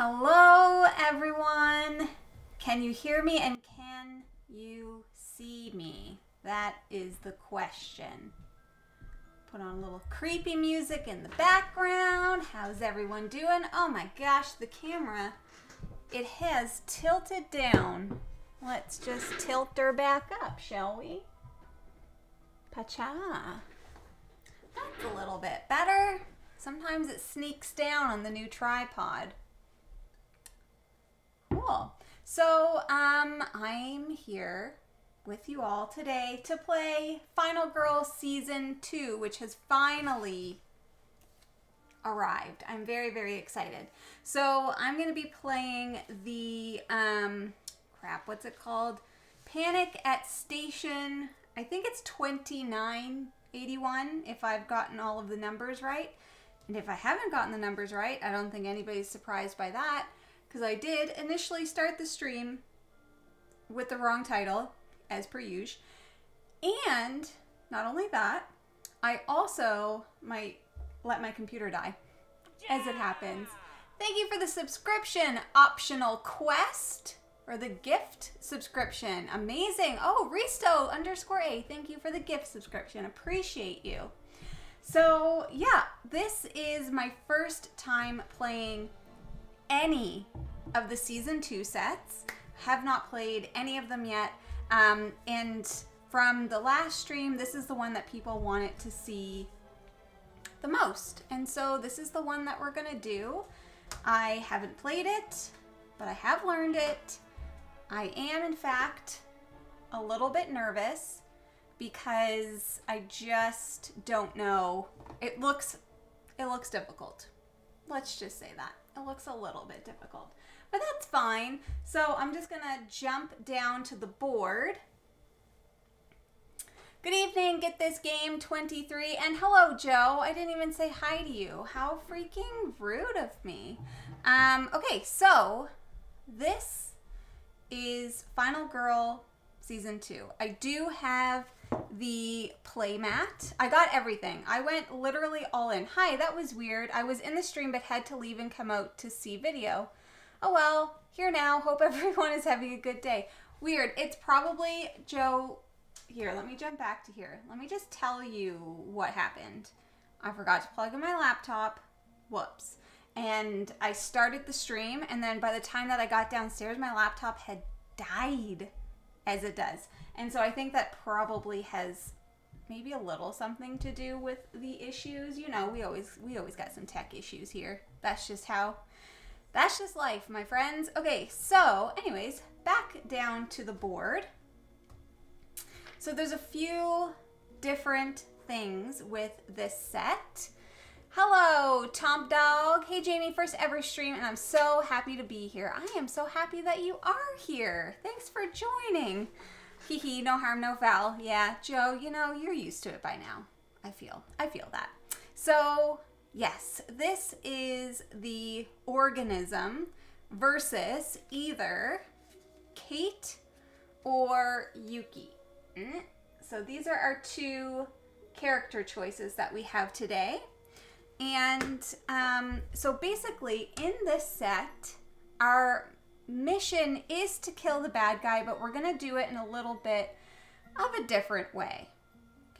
Hello, everyone. Can you hear me and can you see me? That is the question. Put on a little creepy music in the background. How's everyone doing? Oh my gosh, the camera, it has tilted down. Let's just tilt her back up, shall we? Pacha. That's a little bit better. Sometimes it sneaks down on the new tripod. Cool. So, um, I'm here with you all today to play Final Girl Season 2, which has finally arrived. I'm very, very excited. So, I'm going to be playing the, um, crap, what's it called? Panic at Station, I think it's 2981, if I've gotten all of the numbers right. And if I haven't gotten the numbers right, I don't think anybody's surprised by that because I did initially start the stream with the wrong title, as per usual. And not only that, I also might let my computer die as it happens. Thank you for the subscription, optional quest, or the gift subscription. Amazing. Oh, Risto underscore A, thank you for the gift subscription. Appreciate you. So, yeah, this is my first time playing any of the season two sets. Have not played any of them yet. Um, and from the last stream, this is the one that people wanted to see the most. And so this is the one that we're gonna do. I haven't played it, but I have learned it. I am, in fact, a little bit nervous because I just don't know. It looks, it looks difficult. Let's just say that. It looks a little bit difficult, but that's fine. So I'm just gonna jump down to the board. Good evening, get this game 23. And hello, Joe. I didn't even say hi to you. How freaking rude of me. Um, okay, so this is Final Girl Season 2. I do have the playmat. I got everything. I went literally all in. Hi, that was weird. I was in the stream but had to leave and come out to see video. Oh well, here now. Hope everyone is having a good day. Weird. It's probably Joe. Here, let me jump back to here. Let me just tell you what happened. I forgot to plug in my laptop. Whoops. And I started the stream, and then by the time that I got downstairs, my laptop had died, as it does. And so I think that probably has maybe a little something to do with the issues. You know, we always we always got some tech issues here. That's just how that's just life, my friends. Okay, so anyways, back down to the board. So there's a few different things with this set. Hello, Tom Dog. Hey, Jamie, first ever stream, and I'm so happy to be here. I am so happy that you are here. Thanks for joining. Hee hee, no harm, no foul. Yeah, Joe, you know, you're used to it by now. I feel. I feel that. So, yes, this is the organism versus either Kate or Yuki. Mm. So these are our two character choices that we have today. And um, so basically in this set, our mission is to kill the bad guy, but we're going to do it in a little bit of a different way.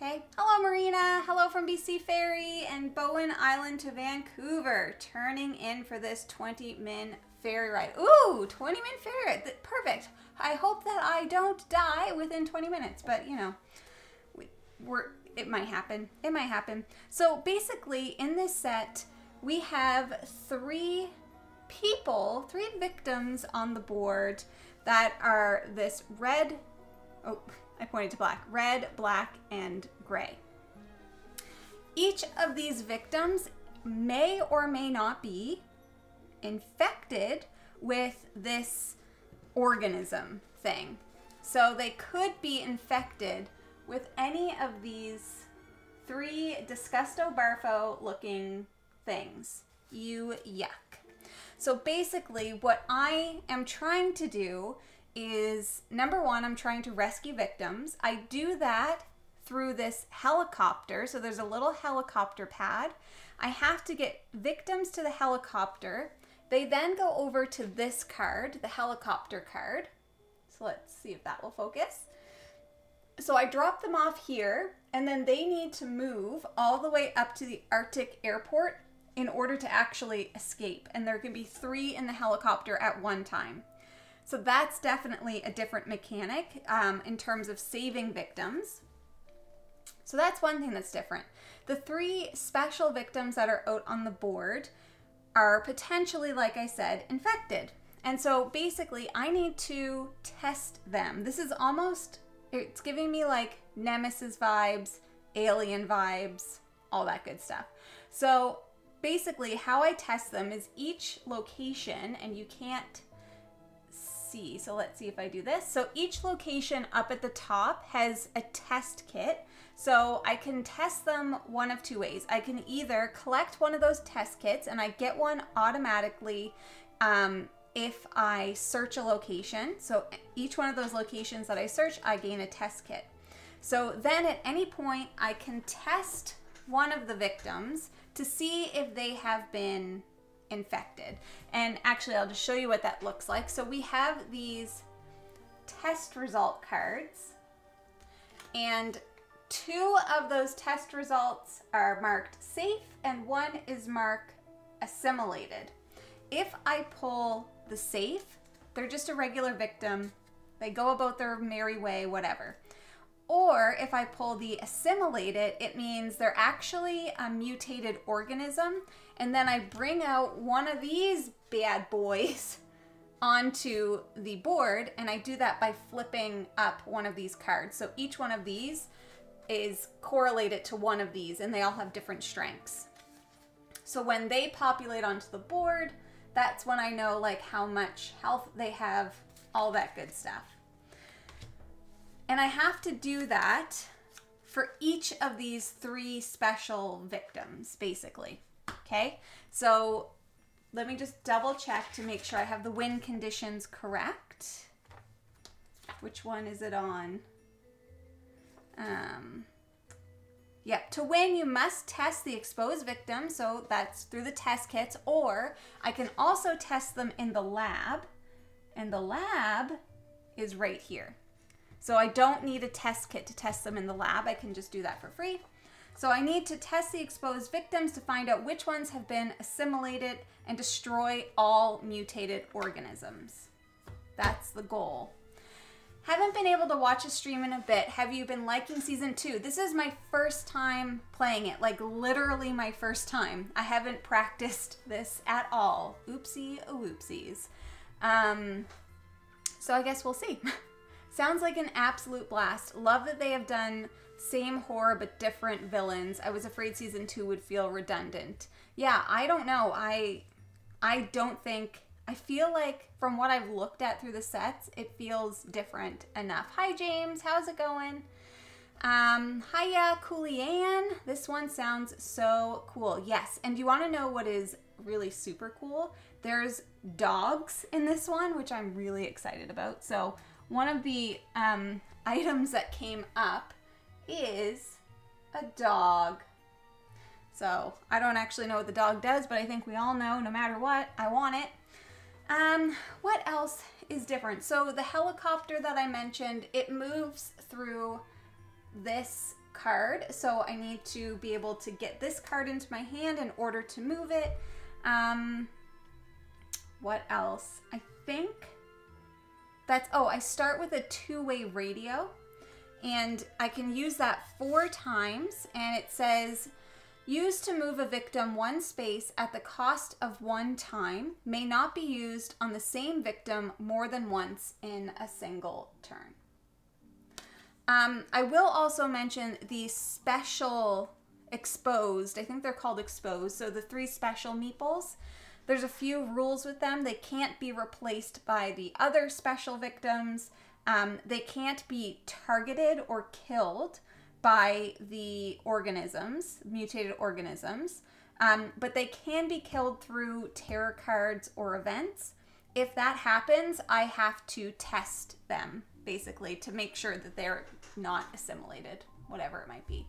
Okay. Hello, Marina. Hello from BC Ferry and Bowen Island to Vancouver. Turning in for this 20 min ferry ride. Ooh, 20 min ferry. ride. Perfect. I hope that I don't die within 20 minutes, but you know, we, we're, it might happen. It might happen. So basically, in this set, we have three people, three victims on the board that are this red, oh, I pointed to black, red, black, and gray. Each of these victims may or may not be infected with this organism thing. So they could be infected with any of these three Disgusto Barfo looking things. You yuck. So basically, what I am trying to do is number one, I'm trying to rescue victims. I do that through this helicopter. So there's a little helicopter pad. I have to get victims to the helicopter, They then go over to this card, the helicopter card. So let's see if that will focus. So I drop them off here, and then they need to move all the way up to the Arctic airport in order to actually escape. And there can be three in the helicopter at one time. So that's definitely a different mechanic um, in terms of saving victims. So that's one thing that's different. The three special victims that are out on the board are potentially, like I said, infected. And so basically, I need to test them. This is almost, it's giving me like Nemesis vibes, alien vibes, all that good stuff. So basically, how I test them is each location, and you can't see. So let's see if I do this. So each location up at the top has a test kit. So I can test them one of two ways. I can either collect one of those test kits and I get one automatically um, if I search a location. So each one of those locations that I search, I gain a test kit. So then at any point, I can test one of the victims to see if they have been infected. And actually, I'll just show you what that looks like. So we have these test result cards, and two of those test results are marked safe, and one is marked assimilated. If I pull the safe, they're just a regular victim. They go about their merry way, whatever. Or if I pull the assimilated, it means they're actually a mutated organism. And then I bring out one of these bad boys onto the board, and I do that by flipping up one of these cards. So each one of these is correlated to one of these, and they all have different strengths. So when they populate onto the board, that's when I know like how much health they have, all that good stuff. And I have to do that for each of these three special victims, basically. Okay, so let me just double check to make sure I have the wind conditions correct. Which one is it on? Um, Yep, to win, you must test the exposed victim, so that's through the test kits, or I can also test them in the lab, and the lab is right here. So I don't need a test kit to test them in the lab. I can just do that for free. So I need to test the exposed victims to find out which ones have been assimilated and destroy all mutated organisms. That's the goal. Haven't been able to watch a stream in a bit. Have you been liking season two? This is my first time playing it, like literally my first time. I haven't practiced this at all. Oopsie oopsies. Um, so I guess we'll see. Sounds like an absolute blast. Love that they have done same horror but different villains. I was afraid season 2 would feel redundant. Yeah, I don't know. I I don't think I feel like from what I've looked at through the sets, it feels different enough. Hi James, how's it going? Um, hiya, Cooley This one sounds so cool. Yes, and you want to know what is really super cool? There's dogs in this one, which I'm really excited about. So one of the um, items that came up is a dog. So I don't actually know what the dog does, but I think we all know no matter what, I want it. Um, what else is different? So the helicopter that I mentioned, it moves through this card. So I need to be able to get this card into my hand in order to move it. Um, what else? I think that's, oh, I start with a two-way radio and I can use that four times and it says used to move a victim one space at the cost of one time may not be used on the same victim more than once in a single turn. Um, I will also mention the special exposed, I think they're called exposed, so the three special meeples. There's a few rules with them. They can't be replaced by the other special victims. Um, they can't be targeted or killed by the organisms, mutated organisms, um, but they can be killed through tarot cards or events. If that happens, I have to test them basically to make sure that they're not assimilated, whatever it might be.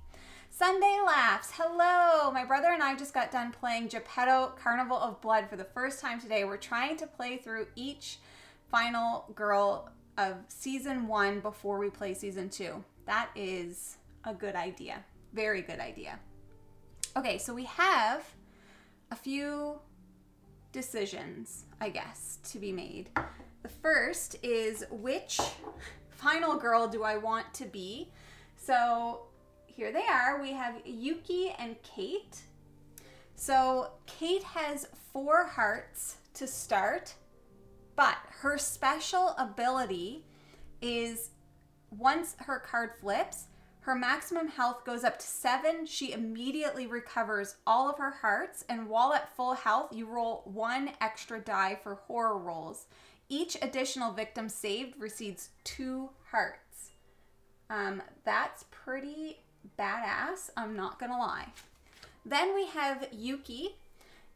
Sunday Laughs. Hello. My brother and I just got done playing Geppetto Carnival of Blood for the first time today. We're trying to play through each final girl of season one before we play season two. That is a good idea. Very good idea. Okay, so we have a few decisions, I guess, to be made. The first is which final girl do I want to be? So here they are. We have Yuki and Kate. So Kate has four hearts to start, but her special ability is once her card flips, her maximum health goes up to seven. She immediately recovers all of her hearts, and while at full health, you roll one extra die for horror rolls. Each additional victim saved receives two hearts. Um, that's pretty badass, I'm not gonna lie. Then we have Yuki,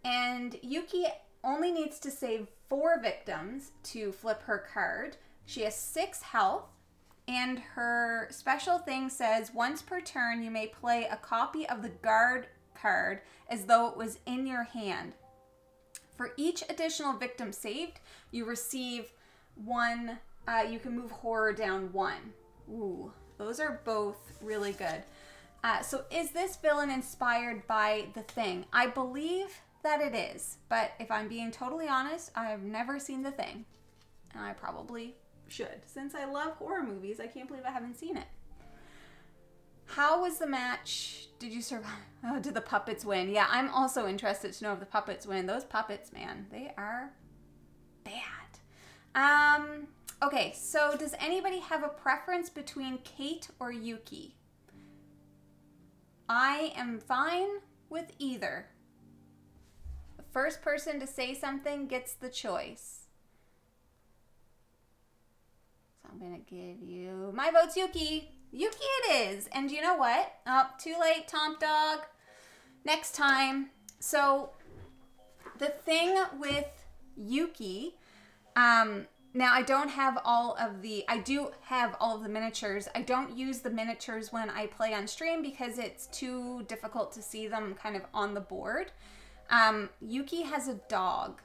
and Yuki only needs to save four victims to flip her card. She has six health and her special thing says once per turn you may play a copy of the guard card as though it was in your hand. For each additional victim saved, you receive one, uh, you can move horror down one. Ooh, those are both really good. Uh, so is this villain inspired by The Thing? I believe that it is, but if I'm being totally honest, I've never seen The Thing. And I probably should. Since I love horror movies, I can't believe I haven't seen it. How was the match? Did you survive? Oh, did the puppets win? Yeah, I'm also interested to know if the puppets win. Those puppets, man, they are bad. Um, okay, so does anybody have a preference between Kate or Yuki? I am fine with either. The first person to say something gets the choice. I'm gonna give you my vote's Yuki. Yuki it is. And you know what? Oh, too late, Tomp Dog. Next time. So the thing with Yuki, um, now I don't have all of the, I do have all of the miniatures. I don't use the miniatures when I play on stream because it's too difficult to see them kind of on the board. Um, Yuki has a dog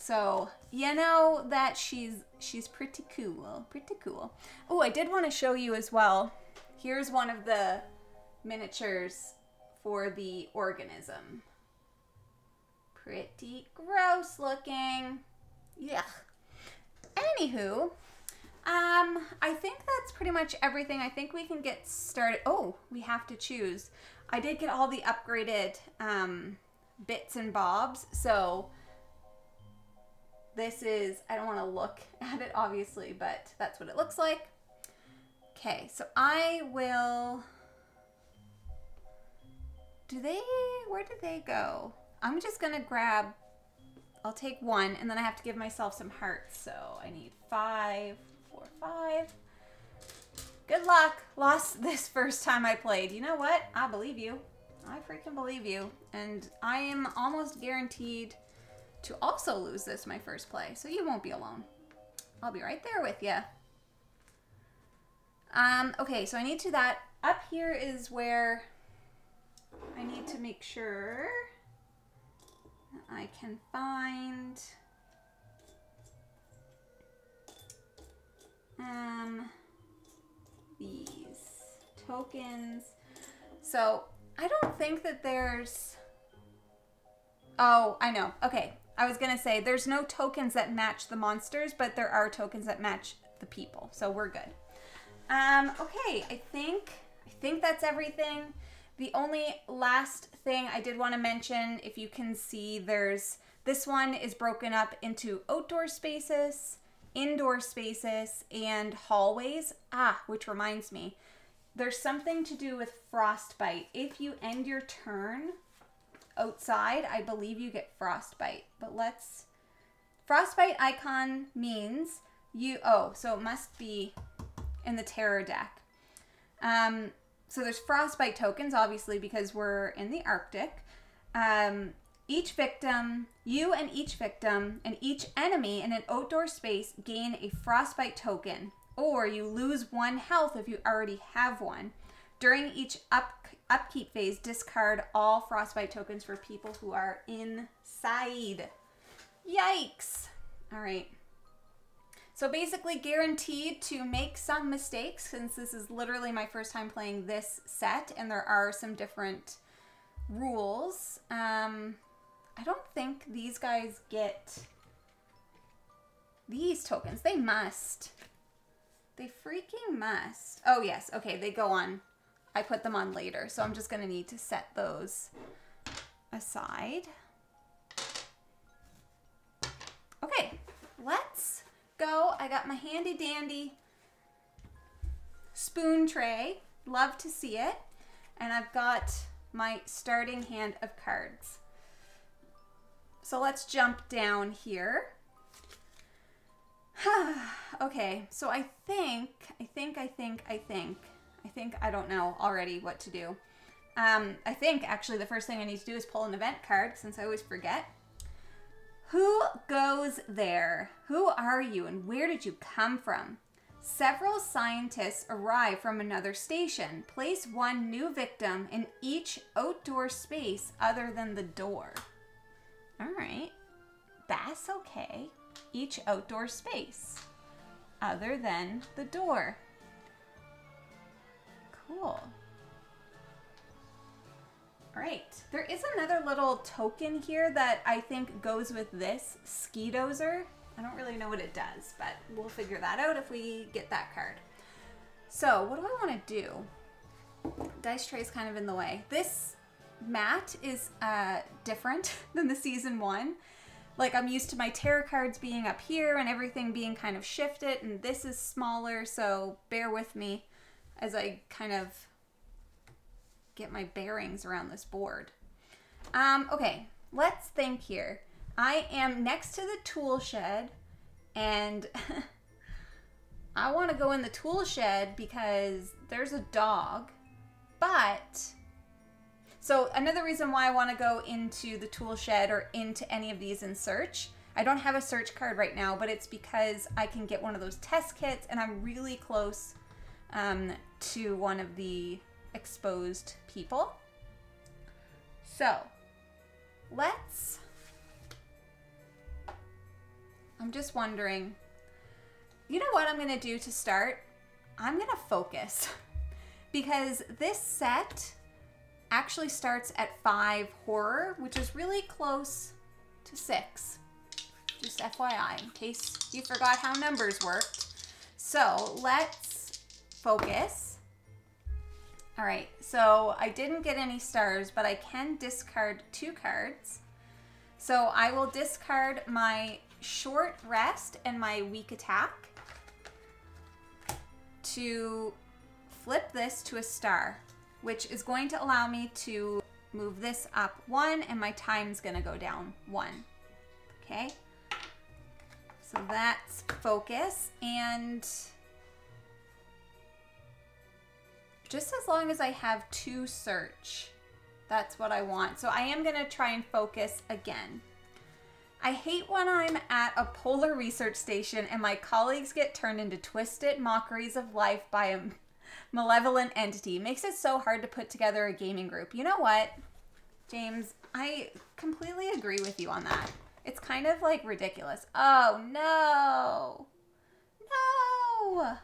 so you know that she's she's pretty cool, pretty cool. Oh, I did want to show you as well. Here's one of the miniatures for the organism. Pretty gross looking. Yeah. Anywho, um, I think that's pretty much everything. I think we can get started. Oh, we have to choose. I did get all the upgraded um, bits and bobs, so this is, I don't want to look at it obviously, but that's what it looks like. Okay, so I will, do they, where do they go? I'm just going to grab, I'll take one and then I have to give myself some hearts. So I need five, four, five. Good luck. Lost this first time I played. You know what? I believe you. I freaking believe you. And I am almost guaranteed to also lose this my first play, so you won't be alone. I'll be right there with you. Um, okay, so I need to that. Up here is where I need to make sure I can find um, these tokens. So I don't think that there's, oh, I know. Okay, I was gonna say there's no tokens that match the monsters, but there are tokens that match the people, so we're good. Um, okay, I think I think that's everything. The only last thing I did want to mention, if you can see, there's this one is broken up into outdoor spaces, indoor spaces, and hallways. Ah, which reminds me, there's something to do with frostbite. If you end your turn outside, I believe you get frostbite. But let's... Frostbite icon means you... Oh, so it must be in the terror deck. Um, so there's frostbite tokens, obviously, because we're in the Arctic. Um, each victim, you and each victim, and each enemy in an outdoor space gain a frostbite token, or you lose one health if you already have one. During each up, upkeep phase, discard all frostbite tokens for people who are inside. Yikes. All right. So basically guaranteed to make some mistakes since this is literally my first time playing this set and there are some different rules. Um, I don't think these guys get these tokens. They must. They freaking must. Oh, yes. Okay, they go on. I put them on later, so I'm just going to need to set those aside. Okay, let's go. I got my handy dandy spoon tray. Love to see it. And I've got my starting hand of cards. So let's jump down here. okay, so I think, I think, I think, I think, I think I don't know already what to do. Um, I think actually the first thing I need to do is pull an event card since I always forget. Who goes there? Who are you and where did you come from? Several scientists arrive from another station. Place one new victim in each outdoor space other than the door. All right, that's okay. Each outdoor space other than the door. Cool. All right, there is another little token here that I think goes with this, Ski Dozer. I don't really know what it does, but we'll figure that out if we get that card. So what do I want to do? Dice tray is kind of in the way. This mat is uh, different than the season one. Like I'm used to my tarot cards being up here and everything being kind of shifted and this is smaller, so bear with me as I kind of get my bearings around this board. Um, okay, let's think here. I am next to the tool shed and I want to go in the tool shed because there's a dog, but so another reason why I want to go into the tool shed or into any of these in search, I don't have a search card right now, but it's because I can get one of those test kits and I'm really close um, to one of the exposed people. So let's, I'm just wondering, you know what I'm going to do to start? I'm going to focus because this set actually starts at five horror, which is really close to six. Just FYI, in case you forgot how numbers worked. So let's focus. All right, so I didn't get any stars, but I can discard two cards. So I will discard my short rest and my weak attack to flip this to a star, which is going to allow me to move this up one and my time's gonna go down one, okay? So that's focus and just as long as I have two search. That's what I want. So I am to try and focus again. I hate when I'm at a polar research station and my colleagues get turned into twisted mockeries of life by a malevolent entity. It makes it so hard to put together a gaming group. You know what, James? I completely agree with you on that. It's kind of like ridiculous. Oh, no. No.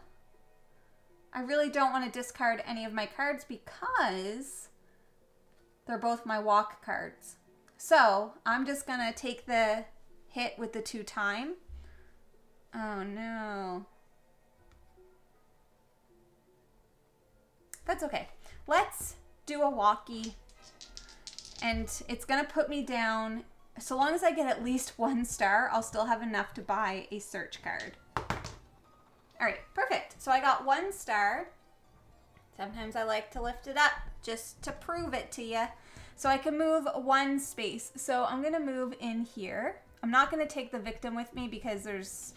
I really don't want to discard any of my cards because they're both my walk cards. So I'm just going to take the hit with the two time. Oh no. That's okay. Let's do a walkie. And it's going to put me down. So long as I get at least one star, I'll still have enough to buy a search card. All right, perfect. So I got one star. Sometimes I like to lift it up just to prove it to you. So I can move one space. So I'm gonna move in here. I'm not gonna take the victim with me because there's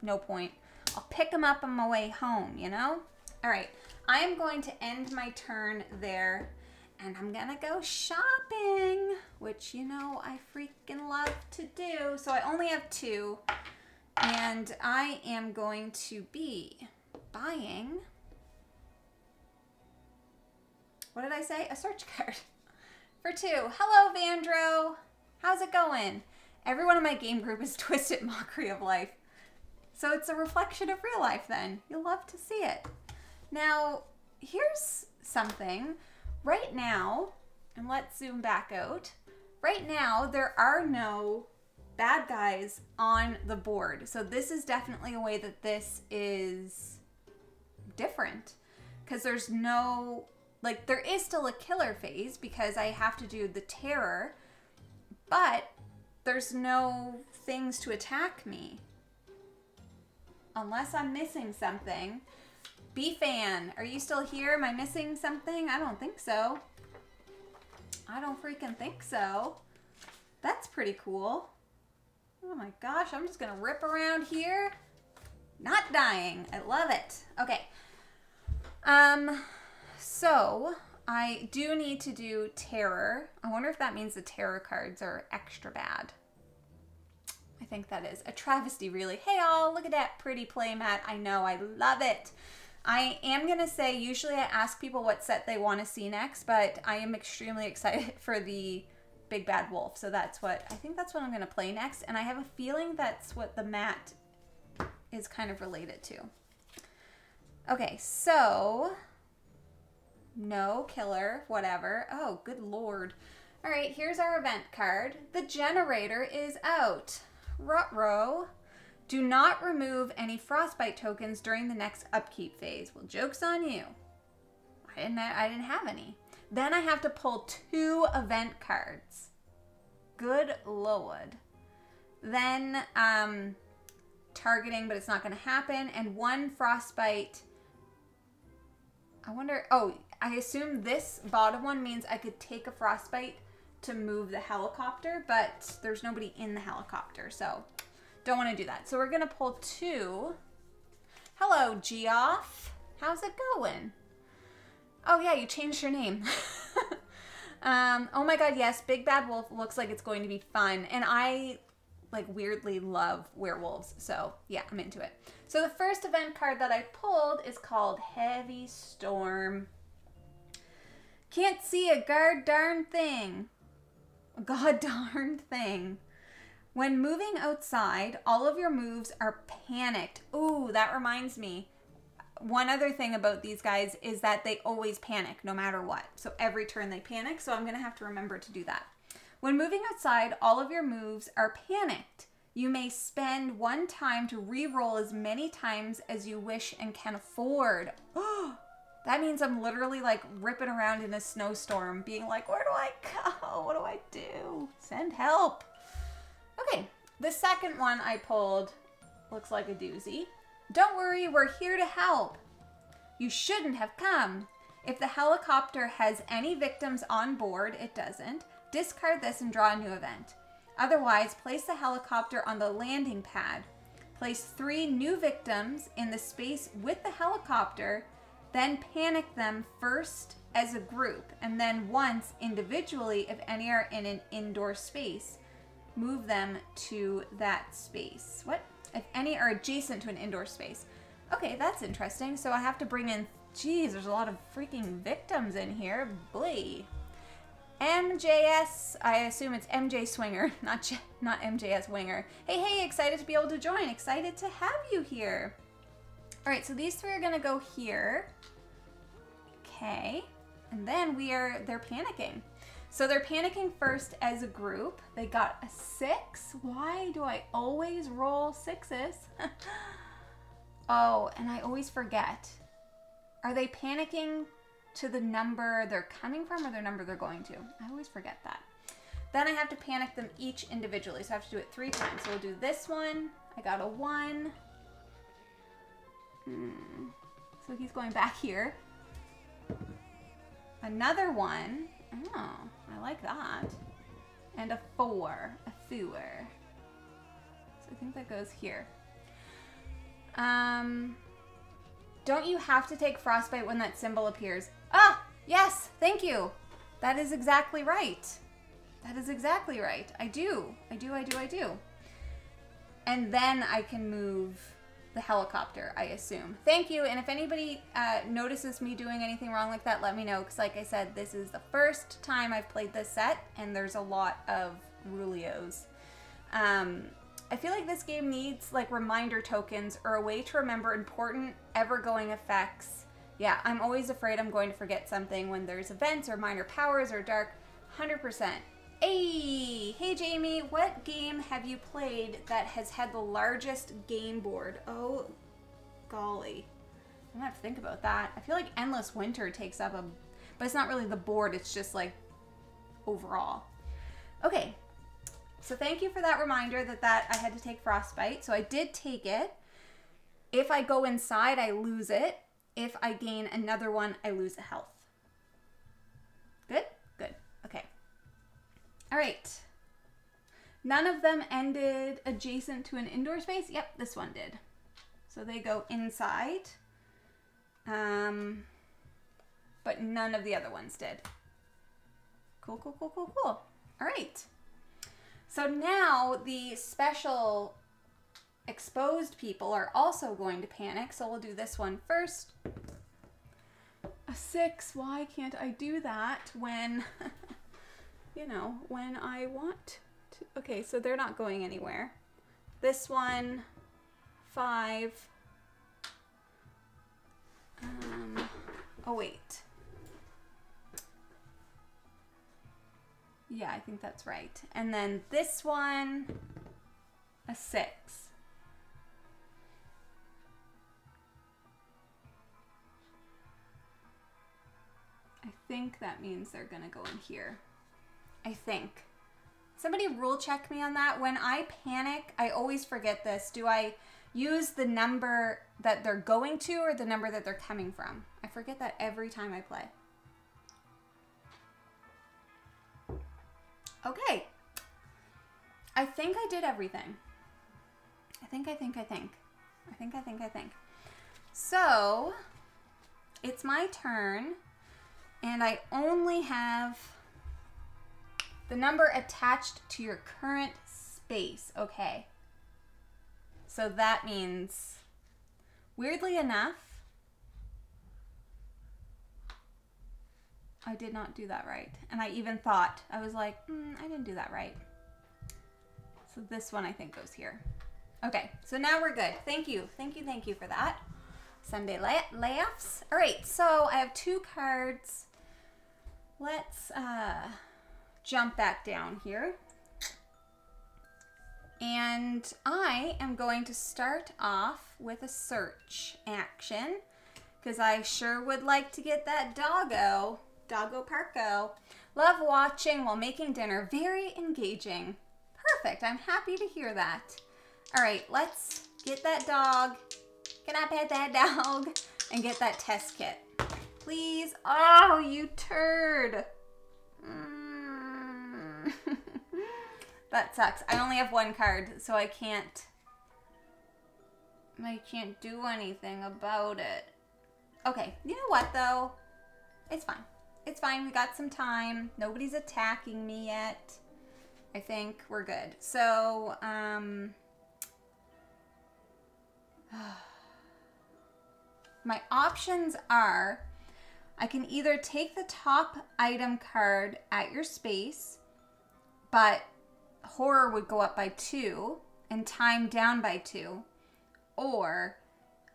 no point. I'll pick him up on my way home, you know? All right, I'm going to end my turn there and I'm gonna go shopping, which you know I freaking love to do. So I only have two. And I am going to be buying what did I say? A search card. For two. Hello, Vandro. How's it going? Everyone in my game group is Twisted Mockery of Life. So it's a reflection of real life then. You'll love to see it. Now, here's something. Right now, and let's zoom back out. Right now, there are no bad guys on the board. So this is definitely a way that this is different because there's no like there is still a killer phase because I have to do the terror, but there's no things to attack me. Unless I'm missing something. B-Fan, are you still here? Am I missing something? I don't think so. I don't freaking think so. That's pretty cool. Oh my gosh, I'm just gonna rip around here. Not dying. I love it. Okay. Um, so I do need to do terror. I wonder if that means the terror cards are extra bad. I think that is a travesty, really. Hey, all, look at that pretty playmat. I know, I love it. I am going to say, usually I ask people what set they want to see next, but I am extremely excited for the Big Bad Wolf. So that's what, I think that's what I'm going to play next. And I have a feeling that's what the mat is kind of related to. Okay, so no killer, whatever. Oh, good lord. All right, here's our event card. The generator is out. Rutro. Do not remove any frostbite tokens during the next upkeep phase. Well, joke's on you. I didn't, I didn't have any. Then I have to pull two event cards. Good lord. Then um, targeting, but it's not going to happen. And one frostbite. I wonder. Oh, I assume this bottom one means I could take a frostbite to move the helicopter, but there's nobody in the helicopter, so don't want to do that. So we're going to pull two. Hello, Geoff. How's it going? Oh, yeah, you changed your name. um, oh my god, yes, Big Bad Wolf looks like it's going to be fun. And I, like, weirdly love werewolves. So, yeah, I'm into it. So the first event card that I pulled is called Heavy Storm. Can't see a guard darn thing. A god darn thing. When moving outside, all of your moves are panicked. Ooh, that reminds me. One other thing about these guys is that they always panic no matter what. So every turn they panic, so I'm going to have to remember to do that. When moving outside, all of your moves are panicked. You may spend one time to re-roll as many times as you wish and can afford. that means I'm literally like ripping around in a snowstorm, being like, where do I go? What do I do? Send help. Okay, the second one I pulled looks like a doozy. Don't worry, we're here to help. You shouldn't have come. If the helicopter has any victims on board, it doesn't. Discard this and draw a new event. Otherwise, place the helicopter on the landing pad. Place three new victims in the space with the helicopter, then panic them first as a group and then once individually if any are in an indoor space move them to that space. What? If any are adjacent to an indoor space. Okay, that's interesting. So I have to bring in, geez, there's a lot of freaking victims in here. Blee. MJS, I assume it's MJ Swinger, not J not MJS Winger. Hey, hey, excited to be able to join. Excited to have you here. All right, so these three are gonna go here. Okay, and then we are, they're panicking. So they're panicking first as a group. They got a six. Why do I always roll sixes? oh, and I always forget. Are they panicking to the number they're coming from or the number they're going to? I always forget that. Then I have to panic them each individually. So I have to do it three times. So we'll do this one. I got a one. Hmm. So he's going back here. Another one. Oh. I like that. And a four, a four. So I think that goes here. Um, don't you have to take frostbite when that symbol appears? Ah, yes, thank you. That is exactly right. That is exactly right. I do. I do, I do, I do. And then I can move the helicopter, I assume. Thank you. And if anybody uh, notices me doing anything wrong like that, let me know. Because, like I said, this is the first time I've played this set, and there's a lot of Rulios. Um, I feel like this game needs like reminder tokens or a way to remember important ever-going effects. Yeah, I'm always afraid I'm going to forget something when there's events or minor powers or dark. 100%. Hey, hey Jamie, what game have you played that has had the largest game board? Oh, golly. I'm gonna have to think about that. I feel like Endless Winter takes up a, but it's not really the board, it's just like overall. Okay, so thank you for that reminder that, that I had to take Frostbite. So I did take it. If I go inside, I lose it. If I gain another one, I lose a health. Good? All right. None of them ended adjacent to an indoor space. Yep, this one did. So they go inside. Um, but none of the other ones did. Cool, cool, cool, cool, cool. All right. So now the special exposed people are also going to panic. So we'll do this one first. A six. Why can't I do that when, you know, when I want to? Okay, so they're not going anywhere. This one, five. Um, oh, wait. Yeah, I think that's right. And then this one, a six. I think that means they're gonna go in here. I think. Somebody rule check me on that. When I panic, I always forget this. Do I use the number that they're going to or the number that they're coming from? I forget that every time I play. Okay. I think I did everything. I think, I think, I think. I think, I think, I think. So, it's my turn, and I only have the number attached to your current space. Okay. So that means, weirdly enough, I did not do that right. And I even thought, I was like, mm, I didn't do that right. So this one I think goes here. Okay, so now we're good. Thank you, thank you, thank you for that. Sunday lay layoffs. All right, so I have two cards. Let's uh, jump back down here. And I am going to start off with a search action because I sure would like to get that doggo Doggo Parko. Love watching while making dinner. Very engaging. Perfect. I'm happy to hear that. All right, let's get that dog. Can I pet that dog? And get that test kit. Please. Oh, you turd. That sucks. I only have one card, so I can't... I can't do anything about it. Okay, you know what, though? It's fine. It's fine. We got some time. Nobody's attacking me yet. I think we're good. So, um... my options are I can either take the top item card at your space, but horror would go up by two and time down by two, or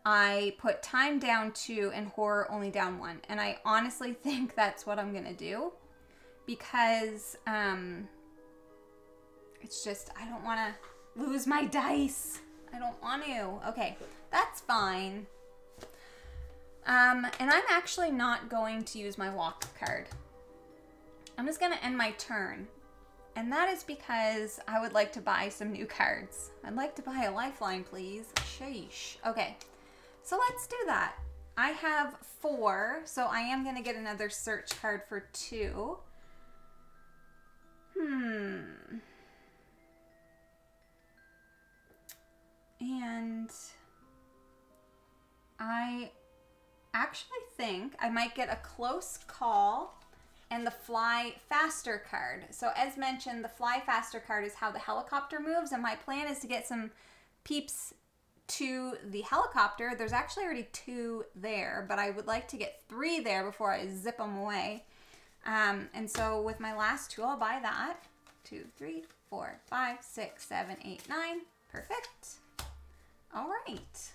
I put time down two and horror only down one. And I honestly think that's what I'm to do because um, it's just, I don't want to lose my dice. I don't want to. Okay, that's fine. Um, and I'm actually not going to use my walk card. I'm just going to end my turn. And that is because I would like to buy some new cards. I'd like to buy a lifeline, please. Sheesh. Okay, so let's do that. I have four, so I am going to get another search card for two. Hmm. And I actually think I might get a close call and the fly faster card. So as mentioned, the fly faster card is how the helicopter moves and my plan is to get some peeps to the helicopter. There's actually already two there, but I would like to get three there before I zip them away. Um, and so with my last two, I'll buy that. Two, three, four, five, six, seven, eight, nine. Perfect. All right.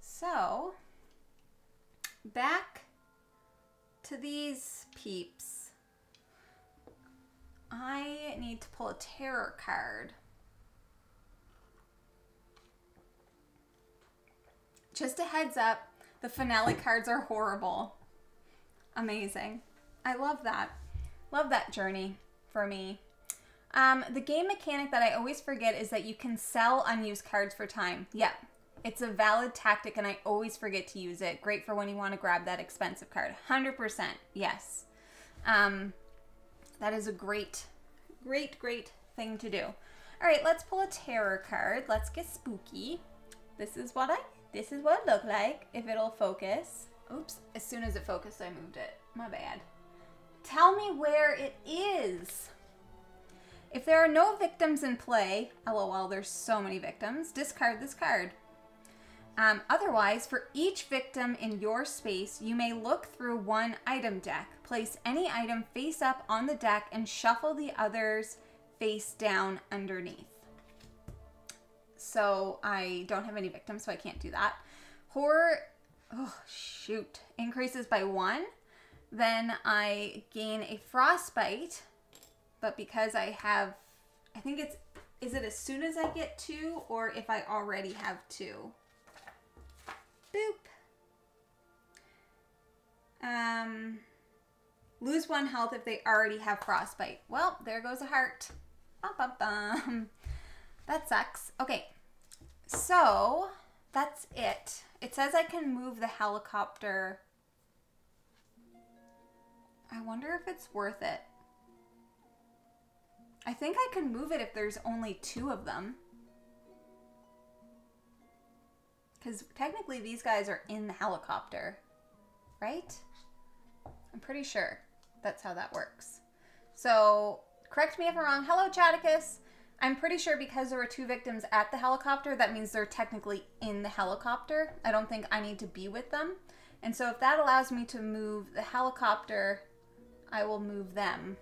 So back to these peeps. I need to pull a terror card. Just a heads up, the finale cards are horrible. Amazing. I love that. Love that journey for me. Um, the game mechanic that I always forget is that you can sell unused cards for time. Yep. It's a valid tactic and I always forget to use it. Great for when you want to grab that expensive card. 100%. Yes. Um, that is a great, great, great thing to do. All right, let's pull a terror card. Let's get spooky. This is what I this is what it looked like if it'll focus. Oops, as soon as it focused, I moved it. My bad. Tell me where it is. If there are no victims in play, lol, there's so many victims, discard this card. Um, otherwise, for each victim in your space, you may look through one item deck. Place any item face up on the deck and shuffle the others face down underneath. So I don't have any victims, so I can't do that. Horror, oh shoot, increases by one. Then I gain a frostbite, but because I have, I think it's, is it as soon as I get two or if I already have two? Boop. Um, lose one health if they already have frostbite. Well, there goes a heart. Bum, bum, bum. That sucks. Okay, so that's it. It says I can move the helicopter. I wonder if it's worth it. I think I can move it if there's only two of them. Because technically these guys are in the helicopter, right? I'm pretty sure that's how that works. So correct me if I'm wrong. Hello, Chaticus. I'm pretty sure because there were two victims at the helicopter, that means they're technically in the helicopter. I don't think I need to be with them. And so if that allows me to move the helicopter, I will move them.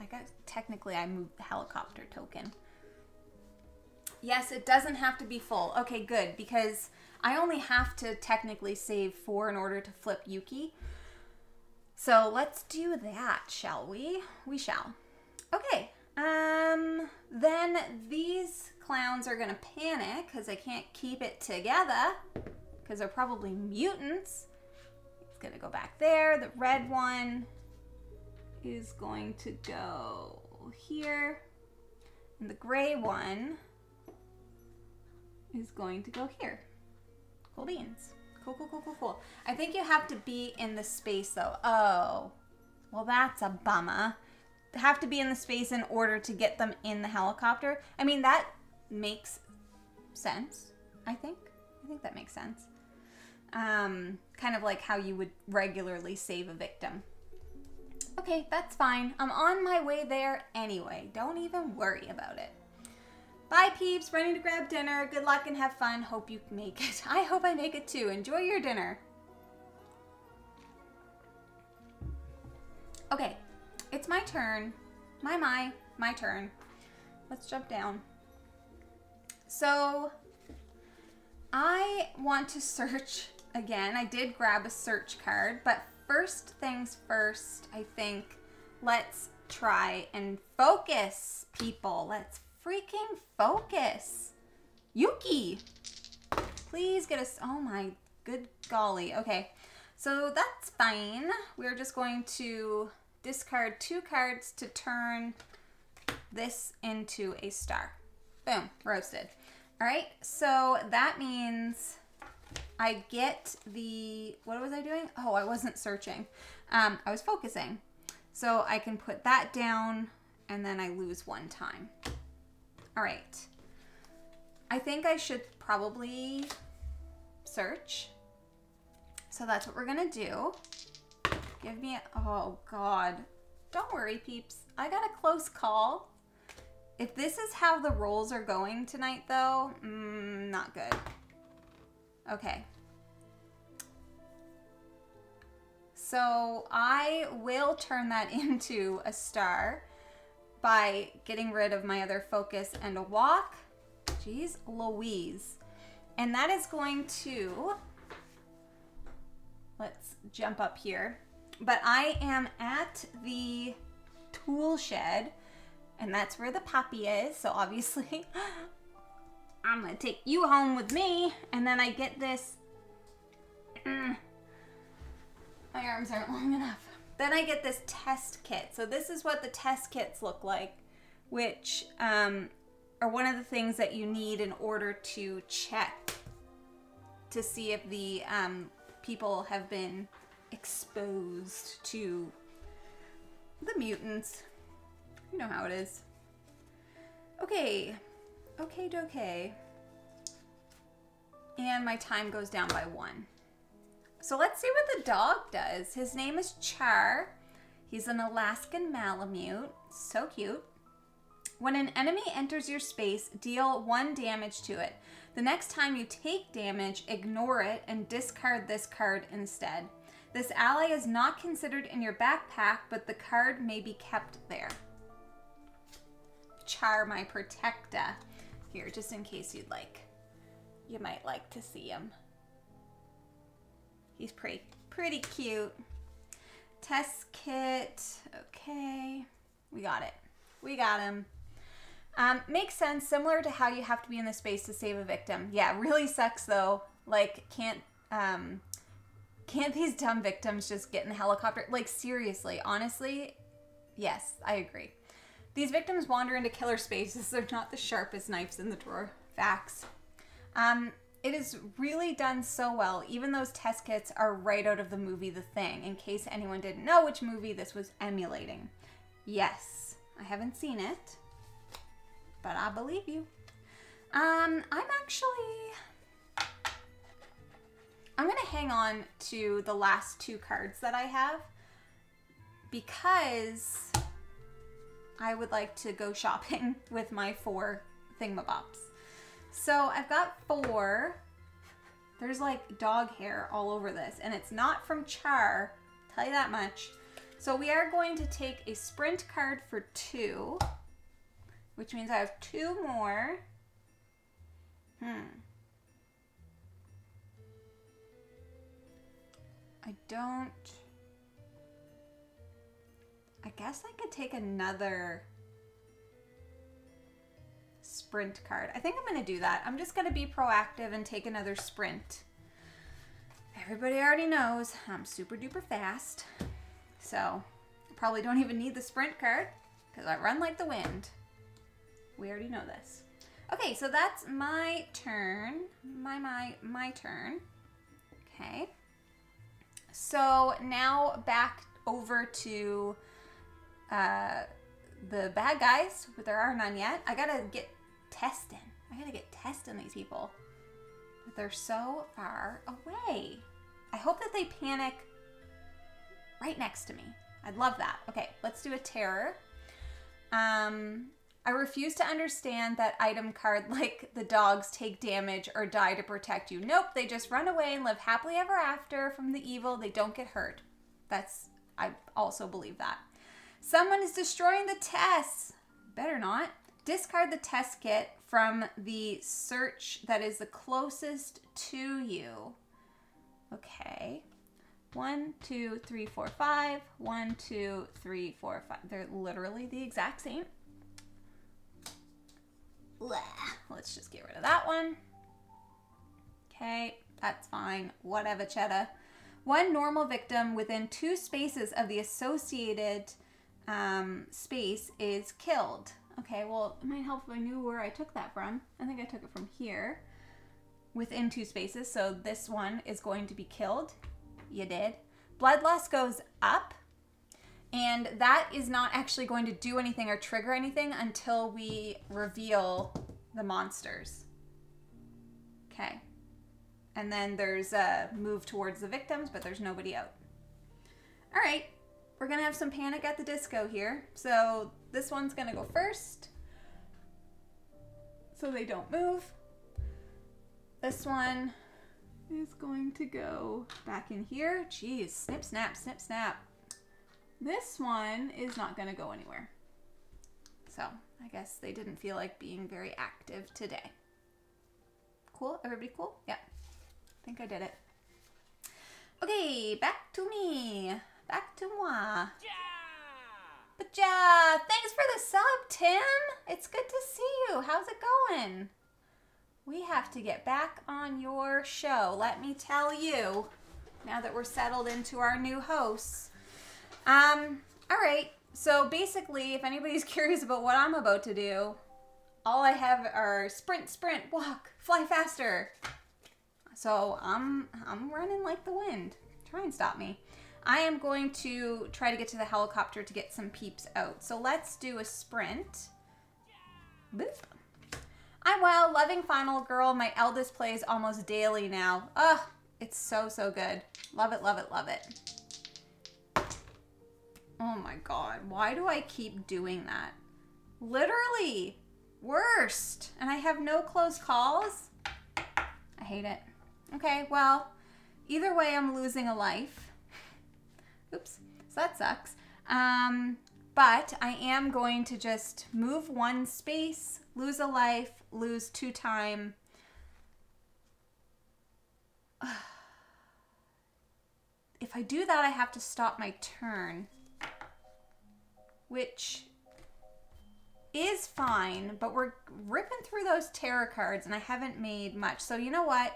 I guess technically I moved the helicopter token. Yes, it doesn't have to be full. Okay, good, because I only have to technically save four in order to flip Yuki. So let's do that, shall we? We shall. Okay, um, then these clowns are gonna panic because they can't keep it together because they're probably mutants. It's gonna go back there. The red one is going to go here. And the gray one is going to go here. Cool beans. Cool, cool, cool, cool, cool. I think you have to be in the space though. Oh, well that's a bummer have to be in the space in order to get them in the helicopter. I mean, that makes sense, I think. I think that makes sense. Um, kind of like how you would regularly save a victim. Okay, that's fine. I'm on my way there anyway. Don't even worry about it. Bye, peeps. Running to grab dinner. Good luck and have fun. Hope you make it. I hope I make it too. Enjoy your dinner. Okay, it's my turn. My, my, my turn. Let's jump down. So, I want to search again. I did grab a search card, but first things first, I think let's try and focus, people. Let's freaking focus. Yuki, please get us. Oh my good golly. Okay, so that's fine. We're just going to discard two cards to turn this into a star. Boom, roasted. All right, so that means I get the, what was I doing? Oh, I wasn't searching. Um, I was focusing. So I can put that down and then I lose one time. All right. I think I should probably search. So that's what we're gonna do. Give me a, oh God. Don't worry, peeps. I got a close call. If this is how the rolls are going tonight, though, mm, not good. Okay. So I will turn that into a star by getting rid of my other focus and a walk. Jeez Louise. And that is going to, let's jump up here. But I am at the tool shed and that's where the puppy is. So obviously I'm gonna take you home with me and then I get this, mm, my arms aren't long enough. Then I get this test kit. So this is what the test kits look like, which um, are one of the things that you need in order to check to see if the um, people have been exposed to the mutants. You know how it is. Okay. Okay, okay. And my time goes down by one. So let's see what the dog does. His name is Char. He's an Alaskan Malamute. So cute. When an enemy enters your space, deal one damage to it. The next time you take damage, ignore it and discard this card instead. This ally is not considered in your backpack, but the card may be kept there. Char, my protecta Here, just in case you'd like. You might like to see him. He's pretty, pretty cute. Test kit. Okay. We got it. We got him. Um, makes sense. Similar to how you have to be in the space to save a victim. Yeah, really sucks though. Like, can't um, can't these dumb victims just get in the helicopter? Like, seriously, honestly, yes, I agree. These victims wander into killer spaces. They're not the sharpest knives in the drawer. Facts. Um, it is really done so well. Even those test kits are right out of the movie The Thing, in case anyone didn't know which movie this was emulating. Yes, I haven't seen it, but I believe you. Um, I'm actually... I'm going to hang on to the last two cards that I have because I would like to go shopping with my four thingamabobs. So I've got four. There's like dog hair all over this and it's not from Char, tell you that much. So we are going to take a sprint card for two, which means I have two more. Hmm. I don't... I guess I could take another sprint card. I think I'm going to do that. I'm just going to be proactive and take another sprint. Everybody already knows I'm super duper fast. So I probably don't even need the sprint card because I run like the wind. We already know this. Okay, so that's my turn. My, my, my turn. Okay. So now back over to uh, the bad guys, but there are none yet. I gotta get testing. I gotta get testing these people. But they're so far away. I hope that they panic right next to me. I'd love that. Okay, let's do a terror. Um, I refuse to understand that item card like the dogs take damage or die to protect you. Nope, they just run away and live happily ever after from the evil. They don't get hurt. That's, I also believe that. Someone is destroying the tests. Better not. Discard the test kit from the search that is the closest to you. Okay. One, two, three, four, five. One, two, three, four, five. They're literally the exact same. Let's just get rid of that one. Okay, that's fine. Whatever, Cheddar. One normal victim within two spaces of the associated um, space is killed. Okay, well, it might help if I knew where I took that from. I think I took it from here within two spaces. So this one is going to be killed. You did. Bloodlust goes up. And that is not actually going to do anything or trigger anything until we reveal the monsters. Okay. And then there's a move towards the victims, but there's nobody out. All right. We're to have some Panic at the Disco here. So this one's to go first. so they don't move. This one is going to go back in here. Jeez, snip, snap, snip, snap. This one is not to go anywhere. So I guess they didn't feel like being very active today. Cool? Everybody cool? Yeah. I think I did it. Okay, back to me. Back to moi. But yeah, thanks for the sub, Tim. It's good to see you. How's it going? We have to get back on your show, let me tell you, now that we're settled into our new hosts. Um, all right. So basically, if anybody's curious about what I'm about to do, all I have are sprint, sprint, walk, fly faster. So I'm I'm running like the wind. Try and stop me. I am going to try to get to the helicopter to get some peeps out. So let's do a sprint. Boop. I'm well, loving Final Girl. My eldest plays almost daily now. Ugh, it's so, so good. Love it, love it, love it. Oh my god, why do I keep doing that? Literally, worst. And I have no close calls? I hate it. Okay, well, either way, I'm losing a life. Oops, so that sucks. Um, but I am going to just move one space, lose a life, lose two time. If I do that, I have to stop my turn which is fine, but we're ripping through those tarot cards and I haven't made much. So you know what?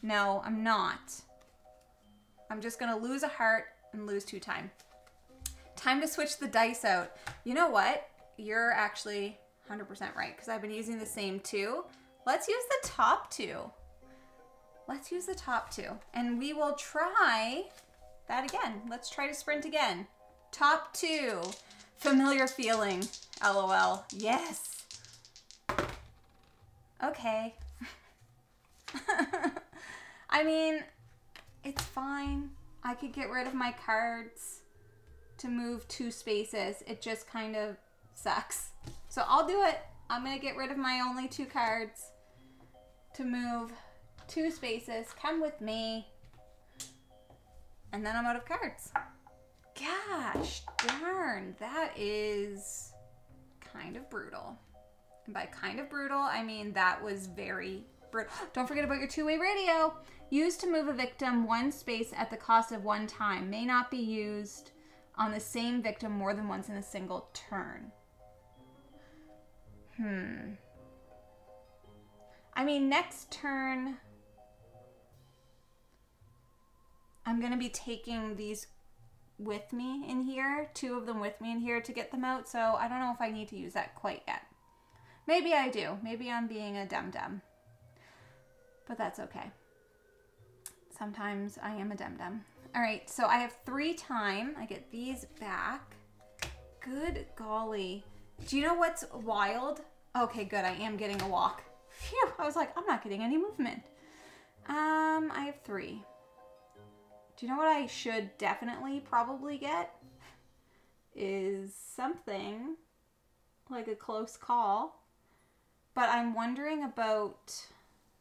No, I'm not. I'm just going to lose a heart and lose two time. Time to switch the dice out. You know what? You're actually 100% right because I've been using the same two. Let's use the top two. Let's use the top two. And we will try that again. Let's try to sprint again. Top two. Familiar feeling. LOL. Yes. Okay. I mean, it's fine. I could get rid of my cards to move two spaces. It just kind of sucks. So I'll do it. I'm going to get rid of my only two cards to move two spaces. Come with me. And then I'm out of cards. Gosh darn, that is kind of brutal. And by kind of brutal, I mean that was very brutal. Don't forget about your two-way radio. Used to move a victim one space at the cost of one time. May not be used on the same victim more than once in a single turn. Hmm. I mean, next turn, I'm going to be taking these with me in here, two of them with me in here to get them out. So I don't know if I need to use that quite yet. Maybe I do. Maybe I'm being a dum-dum. But that's okay. Sometimes I am a dum-dum. All right, so I have three time. I get these back. Good golly. Do you know what's wild? Okay, good. I am getting a walk. Phew, I was like, I'm not getting any movement. Um, I have three. Do you know what I should definitely probably get? Is something like a close call. But I'm wondering about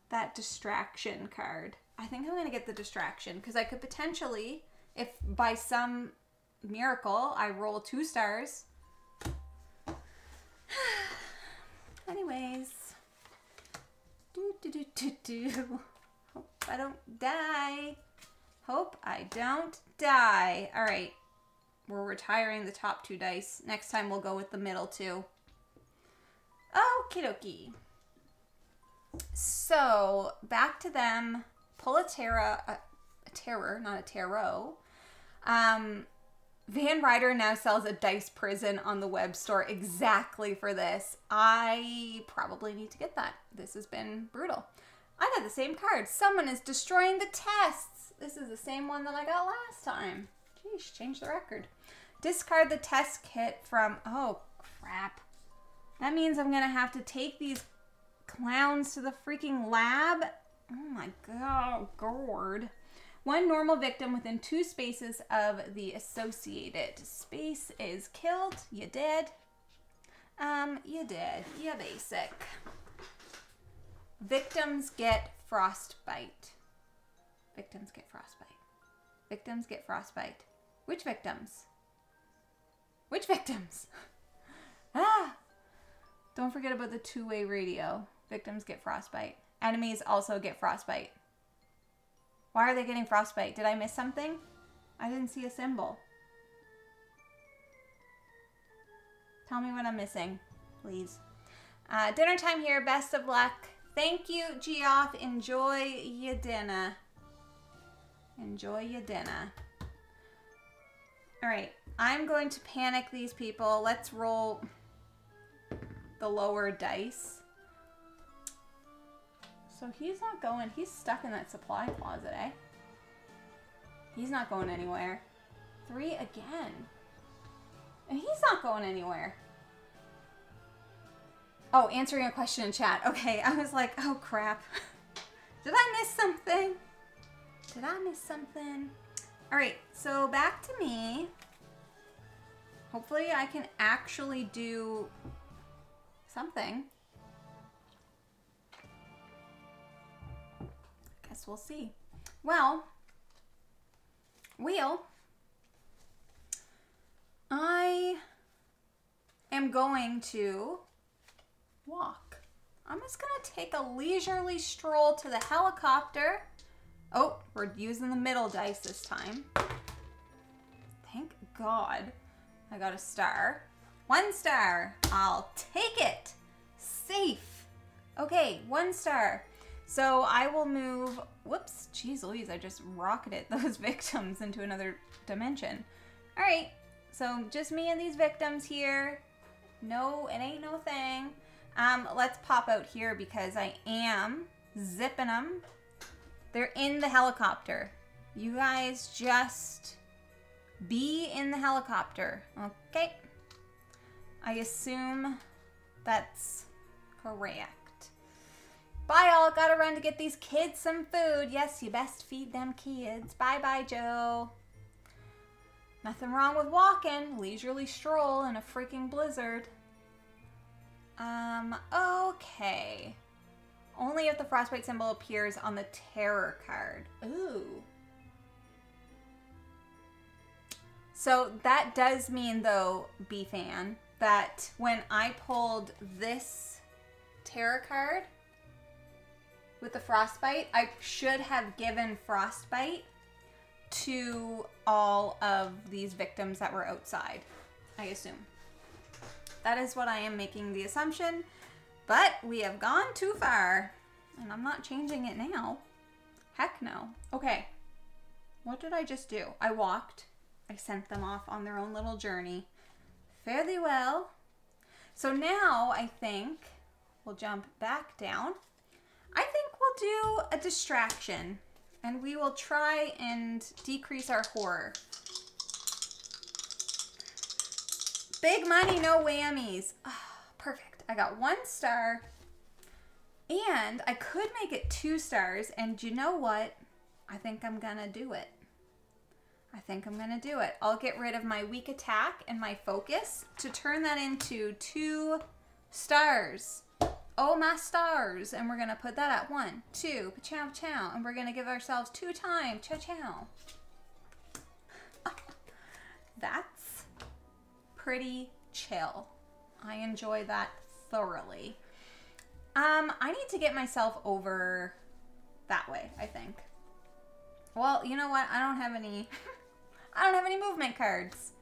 that distraction card. I think I'm going to get the distraction because I could potentially, if by some miracle I roll two stars. Anyways. Do, do, do, do, do. Hope I don't die. Hope I don't die. All right. We're retiring the top two dice. Next time we'll go with the middle two. Okie dokie. So, back to them. Pull a terror, a, a terror, not a tarot. Um, Van Ryder now sells a dice prison on the web store exactly for this. I probably need to get that. This has been brutal. I got the same card. Someone is destroying the tests. This is the same one that I got last time. Jeez, change the record. Discard the test kit from, oh crap. That means I'm gonna have to take these clowns to the freaking lab. Oh my god, gourd. One normal victim within two spaces of the associated space is killed. You dead. Um, you dead. You basic. Victims get frostbite. Victims get frostbite. Victims get frostbite. Which victims? Which victims? ah! Don't forget about the two-way radio. Victims get frostbite. Enemies also get frostbite. Why are they getting frostbite? Did I miss something? I didn't see a symbol. Tell me what I'm missing, please. Uh, dinner time here. Best of luck. Thank you, Geoff. Enjoy your dinner. Enjoy your dinner. All right. I'm going to panic these people. Let's roll the lower dice. So he's not going. He's stuck in that supply closet, eh? He's not going anywhere. Three again. And he's not going anywhere. Oh, answering a question in chat. Okay, I was like, oh crap. Did I miss something? Did I miss something? All right, so back to me. Hopefully I can actually do something. Guess we'll see. Well, Wheel, I am going to walk. I'm just going to take a leisurely stroll to the helicopter. Oh, we're using the middle dice this time. Thank God I got a star. One star. I'll take it. Safe. Okay, one star. So I will move, whoops, geez Louise, I just rocketed those victims into another dimension. All right, so just me and these victims here. No, it ain't no thing. Um, let's pop out here because I am zipping them. They're in the helicopter. You guys just be in the helicopter, okay? I assume that's correct. Bye all, gotta run to get these kids some food. Yes, you best feed them kids. Bye-bye, Joe. Nothing wrong with walking, leisurely stroll in a freaking blizzard. Um, okay. Only if the frostbite symbol appears on the terror card. Ooh. So that does mean though, B-Fan, that when I pulled this terror card with the frostbite, I should have given frostbite to all of these victims that were outside, I assume. That is what I am making the assumption. But we have gone too far. And I'm not changing it now. Heck no. Okay. What did I just do? I walked. I sent them off on their own little journey. Fairly well. So now I think we'll jump back down. I think do a distraction and we will try and decrease our horror. Big money, no whammies. Oh, perfect. I got one star. And I could make it two stars. And you know what? I think I'm to do it. I think I'm to do it. I'll get rid of my weak attack and my focus to turn that into two stars. Oh, my stars. And we're to put that at one, two, chow chow. And we're to give ourselves two time, chow chow. That's pretty chill. I enjoy that thoroughly. Um, I need to get myself over that way, I think. Well, you know what? I don't have any I don't have any movement cards.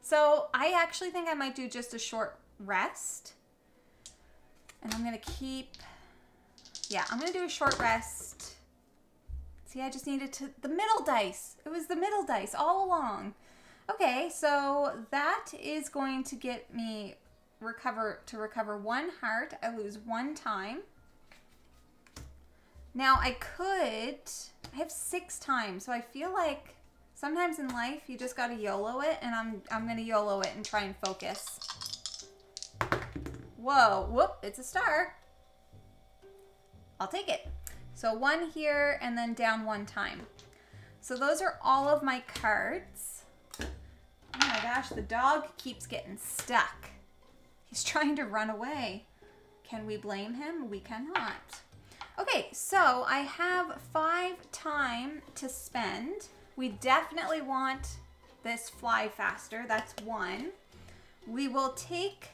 So I actually think I might do just a short rest. And I'm gonna keep yeah, I'm gonna do a short rest. See, I just needed to the middle dice. It was the middle dice all along. Okay, so that is going to get me recover to recover one heart. I lose one time. Now I could, I have six times, so I feel like sometimes in life you just gotta YOLO it, and I'm I'm gonna YOLO it and try and focus. Whoa, whoop, it's a star. I'll take it. So one here and then down one time. So those are all of my cards. Oh my gosh, the dog keeps getting stuck. He's trying to run away. Can we blame him? We cannot. Okay, so I have five time to spend. We definitely want this fly faster. That's one. We will take,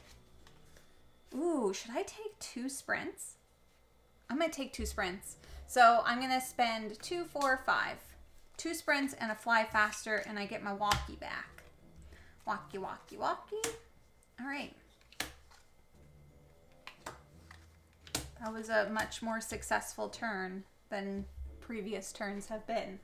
ooh, should I take two sprints? I'm gonna take two sprints. So I'm gonna spend two, four, five. Two sprints and a fly faster and I get my walkie back. Walkie, walkie, walkie. All right. That was a much more successful turn than previous turns have been.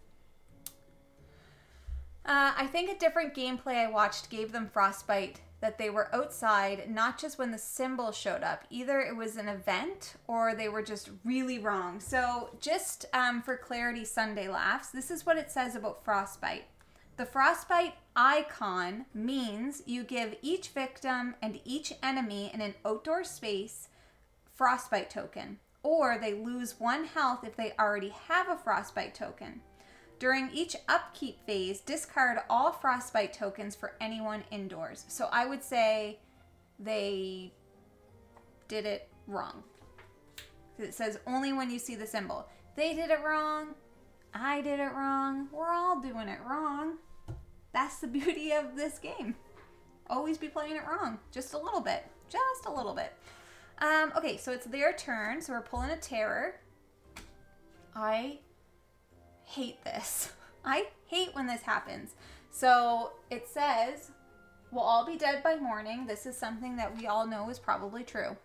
Uh, I think a different gameplay I watched gave them frostbite that they were outside, not just when the symbol showed up. Either it was an event or they were just really wrong. So, just um, for clarity, Sunday Laughs, this is what it says about frostbite. The frostbite icon means you give each victim and each enemy in an outdoor space frostbite token, or they lose one health if they already have a frostbite token. During each upkeep phase, discard all frostbite tokens for anyone indoors. So I would say they did it wrong. It says only when you see the symbol. They did it wrong. I did it wrong. We're all doing it wrong. That's the beauty of this game. Always be playing it wrong. Just a little bit. Just a little bit. Um, okay, so it's their turn. So we're pulling a terror. I hate this. I hate when this happens. So it says, we'll all be dead by morning. This is something that we all know is probably true.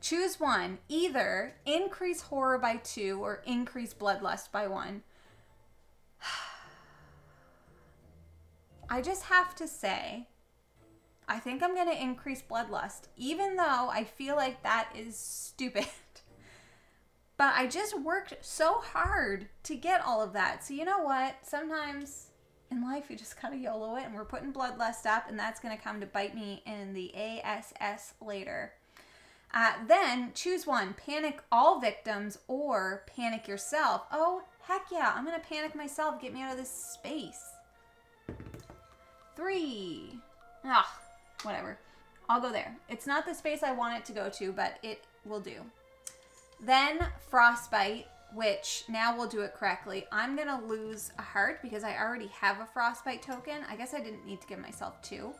Choose one. Either increase horror by two or increase bloodlust by one. I just have to say, I think I'm going to increase bloodlust, even though I feel like that is stupid. but I just worked so hard to get all of that. So, you know what? Sometimes in life, you just gotta YOLO it, and we're putting bloodlust up, and that's to come to bite me in the ASS later. Uh, then choose one panic all victims or panic yourself. Oh, heck yeah, I'm to panic myself. Get me out of this space. Three. Ugh, whatever. I'll go there. It's not the space I want it to go to, but it will do. Then Frostbite, which now we'll do it correctly. I'm going to lose a heart because I already have a Frostbite token. I guess I didn't need to give myself two.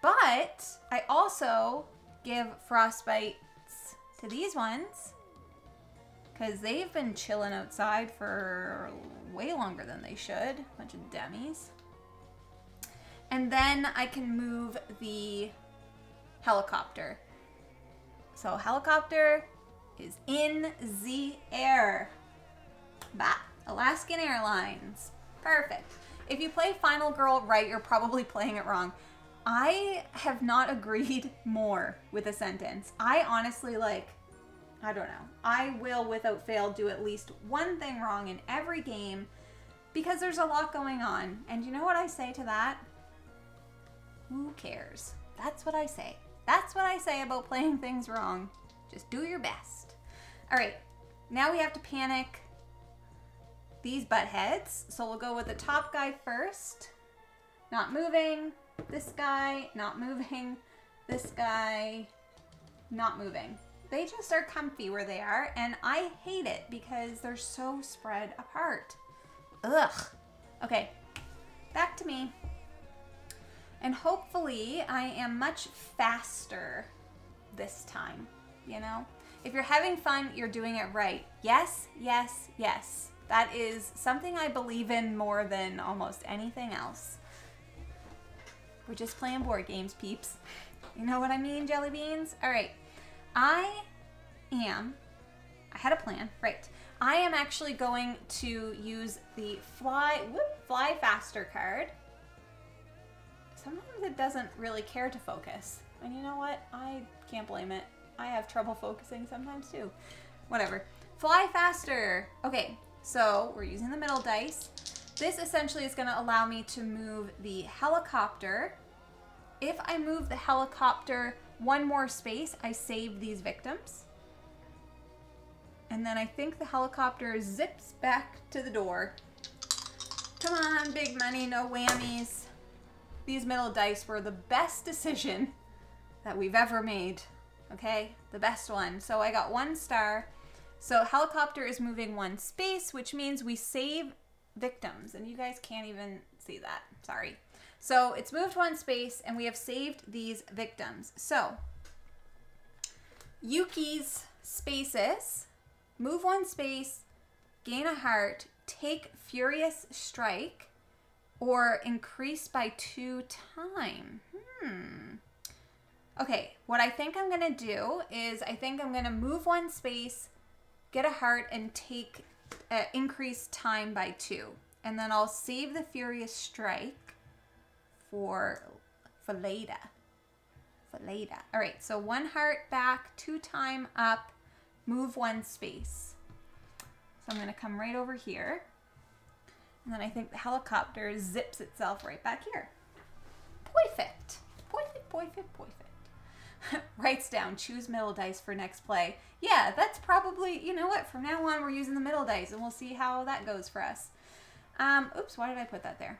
But I also give Frostbites to these ones because they've been chilling outside for way longer than they should. Bunch of dummies. And then I can move the helicopter. So helicopter is in the air. Bah, Alaskan Airlines. Perfect. If you play Final Girl right, you're probably playing it wrong. I have not agreed more with a sentence. I honestly like, I don't know. I will without fail do at least one thing wrong in every game because there's a lot going on. And you know what I say to that? Who cares? That's what I say. That's what I say about playing things wrong. Just do your best. All right, now we have to panic these butt heads. So we'll go with the top guy first. Not moving. This guy, not moving. This guy, not moving. They just are comfy where they are, and I hate it because they're so spread apart. Ugh. Okay, back to me. And hopefully I am much faster this time, you know? If you're having fun, you're doing it right. Yes, yes, yes. That is something I believe in more than almost anything else. We're just playing board games, peeps. You know what I mean, jelly beans? All right. I am, I had a plan, right. I am actually going to use the fly, whoop, fly faster card sometimes it doesn't really care to focus. And you know what? I can't blame it. I have trouble focusing sometimes too. Whatever. Fly faster. Okay, so we're using the middle dice. This essentially is going to allow me to move the helicopter. If I move the helicopter one more space, I save these victims. And then I think the helicopter zips back to the door. Come on, big money, no whammies these middle dice were the best decision that we've ever made. Okay? The best one. So I got one star. So helicopter is moving one space, which means we save victims. And you guys can't even see that. Sorry. So it's moved one space and we have saved these victims. So Yuki's spaces, move one space, gain a heart, take furious strike, or increase by two time. Hmm. Okay, what I think I'm to do is I think I'm to move one space, get a heart, and take uh, increase time by two. And then I'll save the Furious Strike for, for later. For later. All right, so one heart back, two time up, move one space. So I'm to come right over here. And then I think the helicopter zips itself right back here. Perfect. Perfect, perfect, perfect. writes down choose middle dice for next play. Yeah, that's probably, you know what, from now on we're using the middle dice and we'll see how that goes for us. Um, oops, why did I put that there?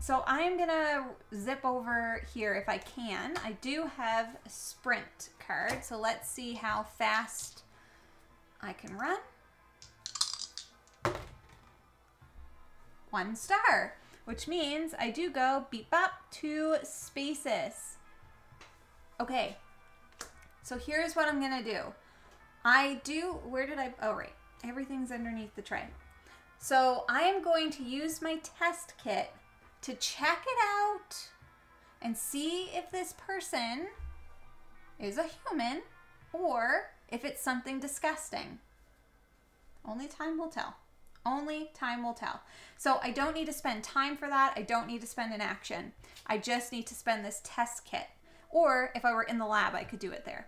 So I'm to zip over here if I can. I do have a sprint card, so let's see how fast I can run. One star, which means I do go beep up two spaces. Okay, so here's what I'm to do. I do, where did I, oh right, everything's underneath the tray. So I am going to use my test kit to check it out and see if this person is a human or if it's something disgusting. Only time will tell. Only time will tell. So I don't need to spend time for that. I don't need to spend an action. I just need to spend this test kit. Or if I were in the lab, I could do it there.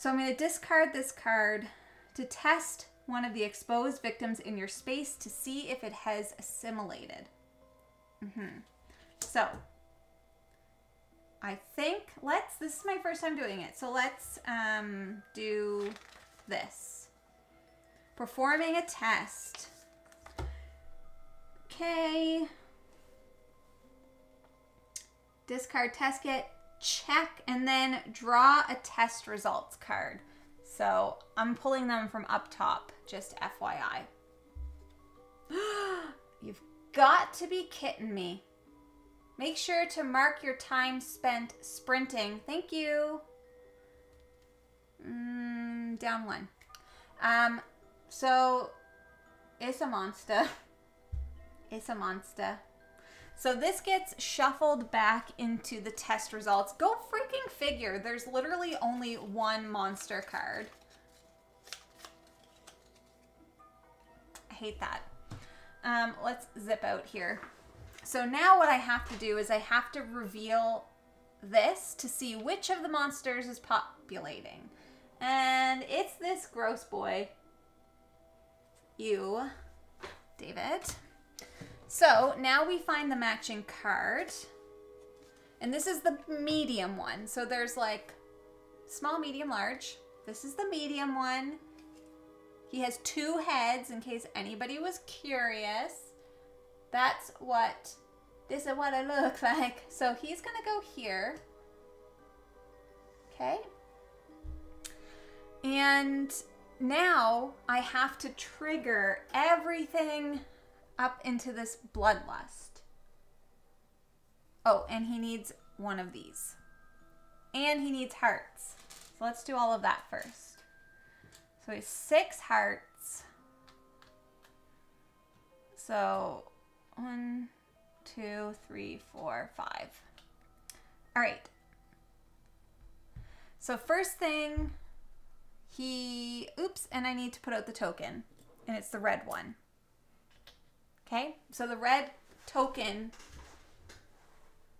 So I'm going to discard this card to test one of the exposed victims in your space to see if it has assimilated. Mm -hmm. So I think let's, this is my first time doing it. So let's um, do this. Performing a test. Okay. Discard test kit check, and then draw a test results card. So I'm pulling them from up top, just FYI. You've got to be kidding me. Make sure to mark your time spent sprinting. Thank you. Mm, down one. Um, so it's a monster. It's a monster. So this gets shuffled back into the test results. Go freaking figure. There's literally only one monster card. I hate that. Um, let's zip out here. So now what I have to do is I have to reveal this to see which of the monsters is populating. And it's this gross boy. You, David. So now we find the matching card. And this is the medium one. So there's like small, medium, large. This is the medium one. He has two heads in case anybody was curious. That's what, this is what I look like. So he's gonna go here. Okay. And now I have to trigger everything up into this bloodlust. Oh, and he needs one of these. And he needs hearts. So let's do all of that first. So he's six hearts. So one, two, three, four, five. All right. So first thing, he, oops, and I need to put out the token. And it's the red one. Okay, so the red token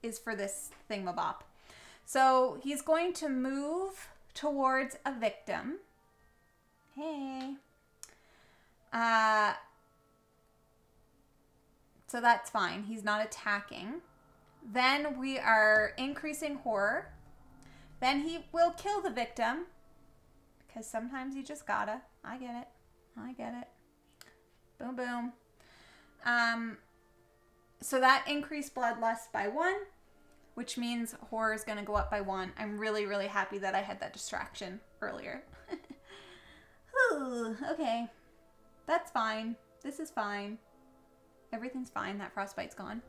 is for this thingamabop. So he's going to move towards a victim. Hey. Uh, so that's fine. He's not attacking. Then we are increasing horror. Then he will kill the victim. Because sometimes you just gotta. I get it. I get it. Boom, boom. Um, so that increased bloodlust by one, which means horror is going to go up by one. I'm really, really happy that I had that distraction earlier. Ooh, okay. That's fine. This is fine. Everything's fine. That frostbite's gone.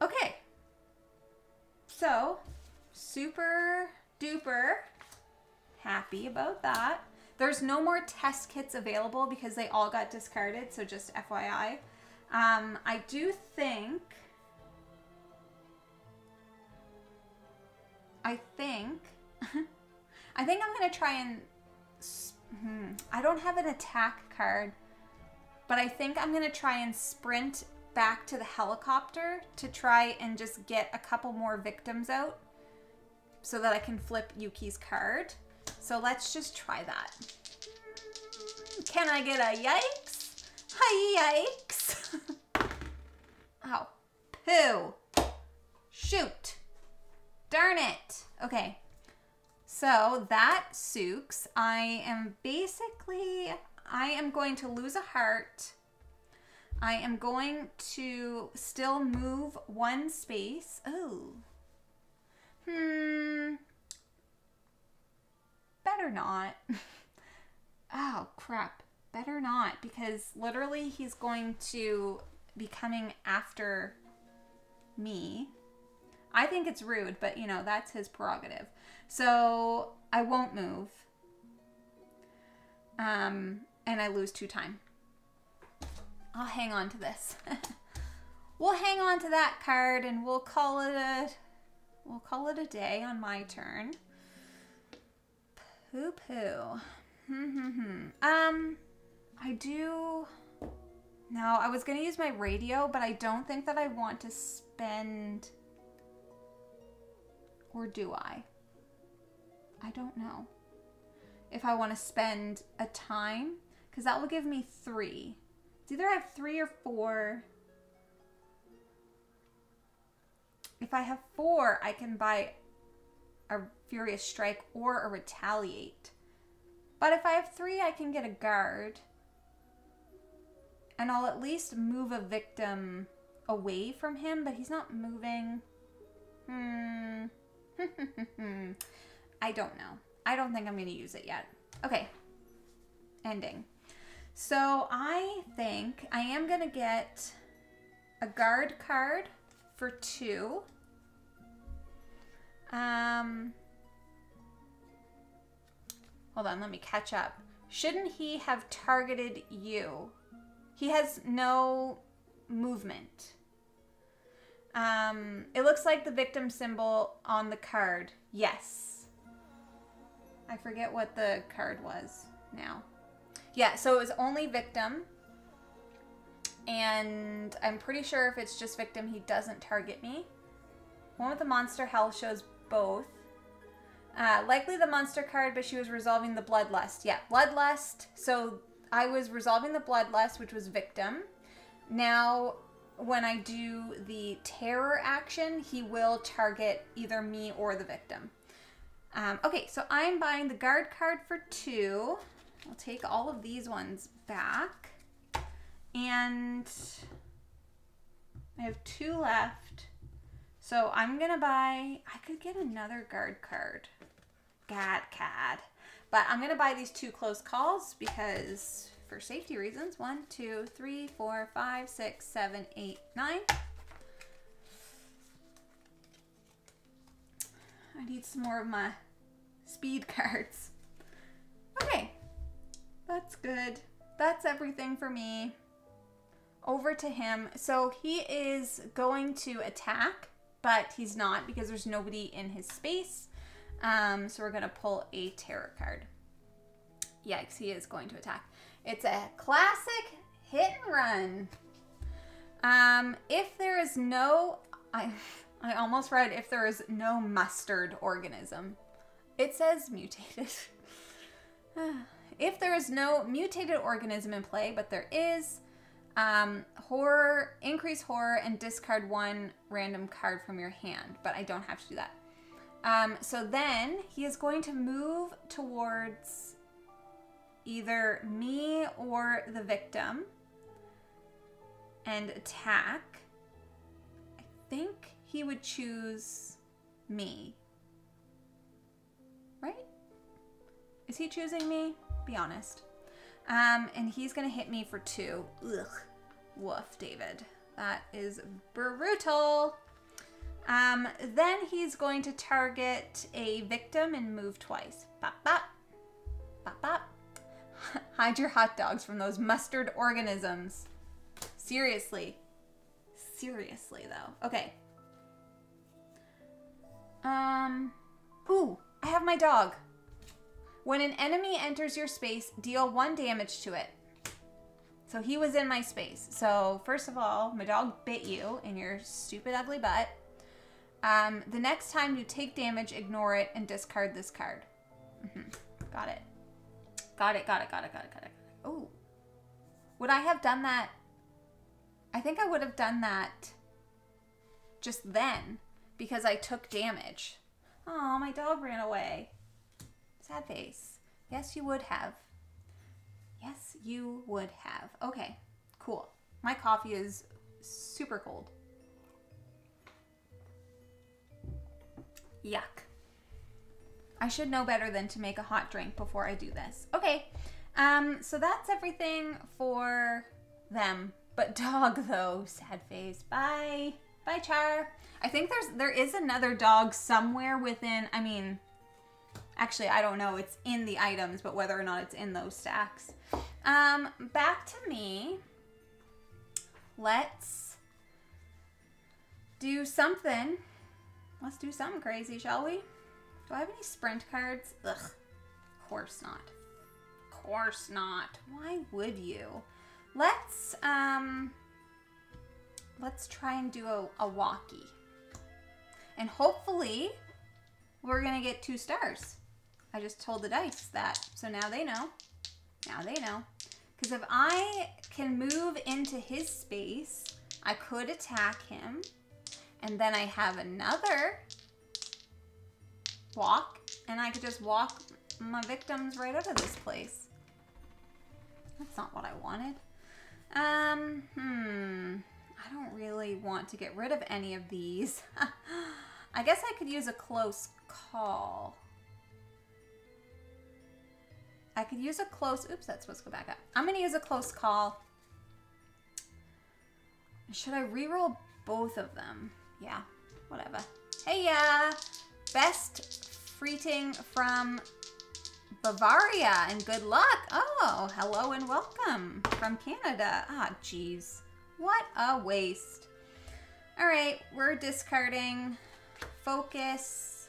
Okay. So, super duper happy about that. There's no more test kits available because they all got discarded, so just FYI. Um, I do think... I think... I think I'm going to try and... Hmm, I don't have an attack card, but I think I'm going to try and sprint back to the helicopter to try and just get a couple more victims out so that I can flip Yuki's card. So let's just try that. Can I get a yikes? Hi yikes. Ow. Poo. Shoot. Darn it. Okay. So that Sooks. I am basically, I am going to lose a heart. I am going to still move one space. Oh. Hmm. Better not. oh, crap. Better not, because literally he's going to be coming after me. I think it's rude, but you know, that's his prerogative. So I won't move. Um, and I lose two time. I'll hang on to this. we'll hang on to that card and we'll call it a we'll call it a day on my turn. Poo poo. Hmm, hmm, hmm. um, I do. No, I was gonna use my radio, but I don't think that I want to spend. Or do I? I don't know. If I want to spend a time, because that will give me three. It's either I have three or four. If I have four, I can buy a Furious Strike or a Retaliate. But if I have three, I can get a guard. And I'll at least move a victim away from him, but he's not moving. Hmm. I don't know. I don't think I'm going to use it yet. Okay. Ending. So I think I am going to get a guard card for two. Um, hold on, let me catch up. Shouldn't he have targeted you? He has no movement. Um, it looks like the victim symbol on the card. Yes. I forget what the card was now. Yeah, so it was only victim. And I'm pretty sure if it's just victim, he doesn't target me. One with the monster health shows both. Uh, likely the monster card, but she was resolving the bloodlust. Yeah, bloodlust. So I was resolving the bloodlust, which was victim. Now, when I do the terror action, he will target either me or the victim. Um, okay, so I'm buying the guard card for two. I'll take all of these ones back. And I have two left. So I'm gonna buy, I could get another guard card. Gad cad. But I'm gonna buy these two close calls because for safety reasons. One, two, three, four, five, six, seven, eight, nine. I need some more of my speed cards. Okay, that's good. That's everything for me. Over to him. So he is going to attack but he's not because there's nobody in his space. Um, so we're going to pull a terror card. Yikes, he is going to attack. It's a classic hit and run. Um, if there is no, I, I almost read if there is no mustard organism. It says mutated. if there is no mutated organism in play, but there is, um, horror, increase horror, and discard one random card from your hand, but I don't have to do that. Um, so then he is going to move towards either me or the victim and attack. I think he would choose me. Right? Is he choosing me? Be honest. Um, and he's gonna hit me for two. Ugh. Woof, David. That is brutal. Um, then he's going to target a victim and move twice. Hide your hot dogs from those mustard organisms. Seriously. Seriously, though. Okay. Um. Ooh, I have my dog. When an enemy enters your space, deal one damage to it. So he was in my space. So first of all, my dog bit you in your stupid ugly butt. Um, the next time you take damage, ignore it and discard this card. Mm-hmm. Got it. Got it, got it, got it, got it, got it. Oh. Would I have done that? I think I would have done that just then because I took damage. Oh, my dog ran away. Sad face. Yes, you would have. Yes, you would have. Okay, cool. My coffee is super cold. Yuck. I should know better than to make a hot drink before I do this. Okay, um, so that's everything for them. But dog though, sad face. Bye. Bye, Char. I think there's there is another dog somewhere within, I mean, actually I don't know, it's in the items, but whether or not it's in those stacks. Um, back to me. Let's do something. Let's do something crazy, shall we? Do I have any sprint cards? Ugh. Of course not. Of course not. Why would you? Let's, um, let's try and do a, a walkie. And hopefully we're going to get two stars. I just told the dice that. So now they know. Now they know. Because if I can move into his space, I could attack him. And then I have another walk. And I could just walk my victims right out of this place. That's not what I wanted. Um, hmm. I don't really want to get rid of any of these. I guess I could use a close call. I could use a close, oops, that's supposed to go back up. I'm gonna use a close call. Should I re-roll both of them? Yeah, whatever. Hey, uh, best freeting from Bavaria and good luck. Oh, hello and welcome from Canada. Ah, jeez. What a waste. All right, we're discarding focus,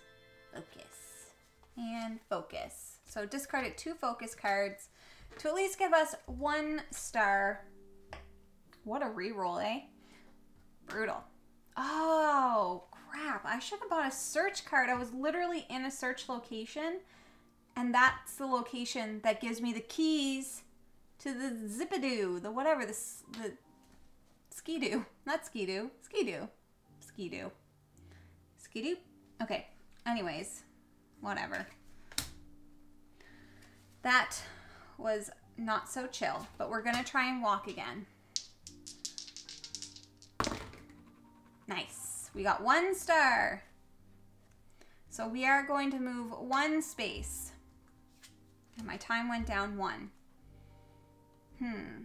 focus, and focus. So discarded two focus cards to at least give us one star. What a reroll, eh? Brutal. Oh, crap. I should have bought a search card. I was literally in a search location, and that's the location that gives me the keys to the Zipidoo, the whatever, the, the Skidoo. Not Skidoo. Skidoo. Skidoo. Skidoo? Okay. Anyways, whatever. That was not so chill, but we're going to try and walk again. Nice. We got one star. So we are going to move one space. And my time went down one. Hmm.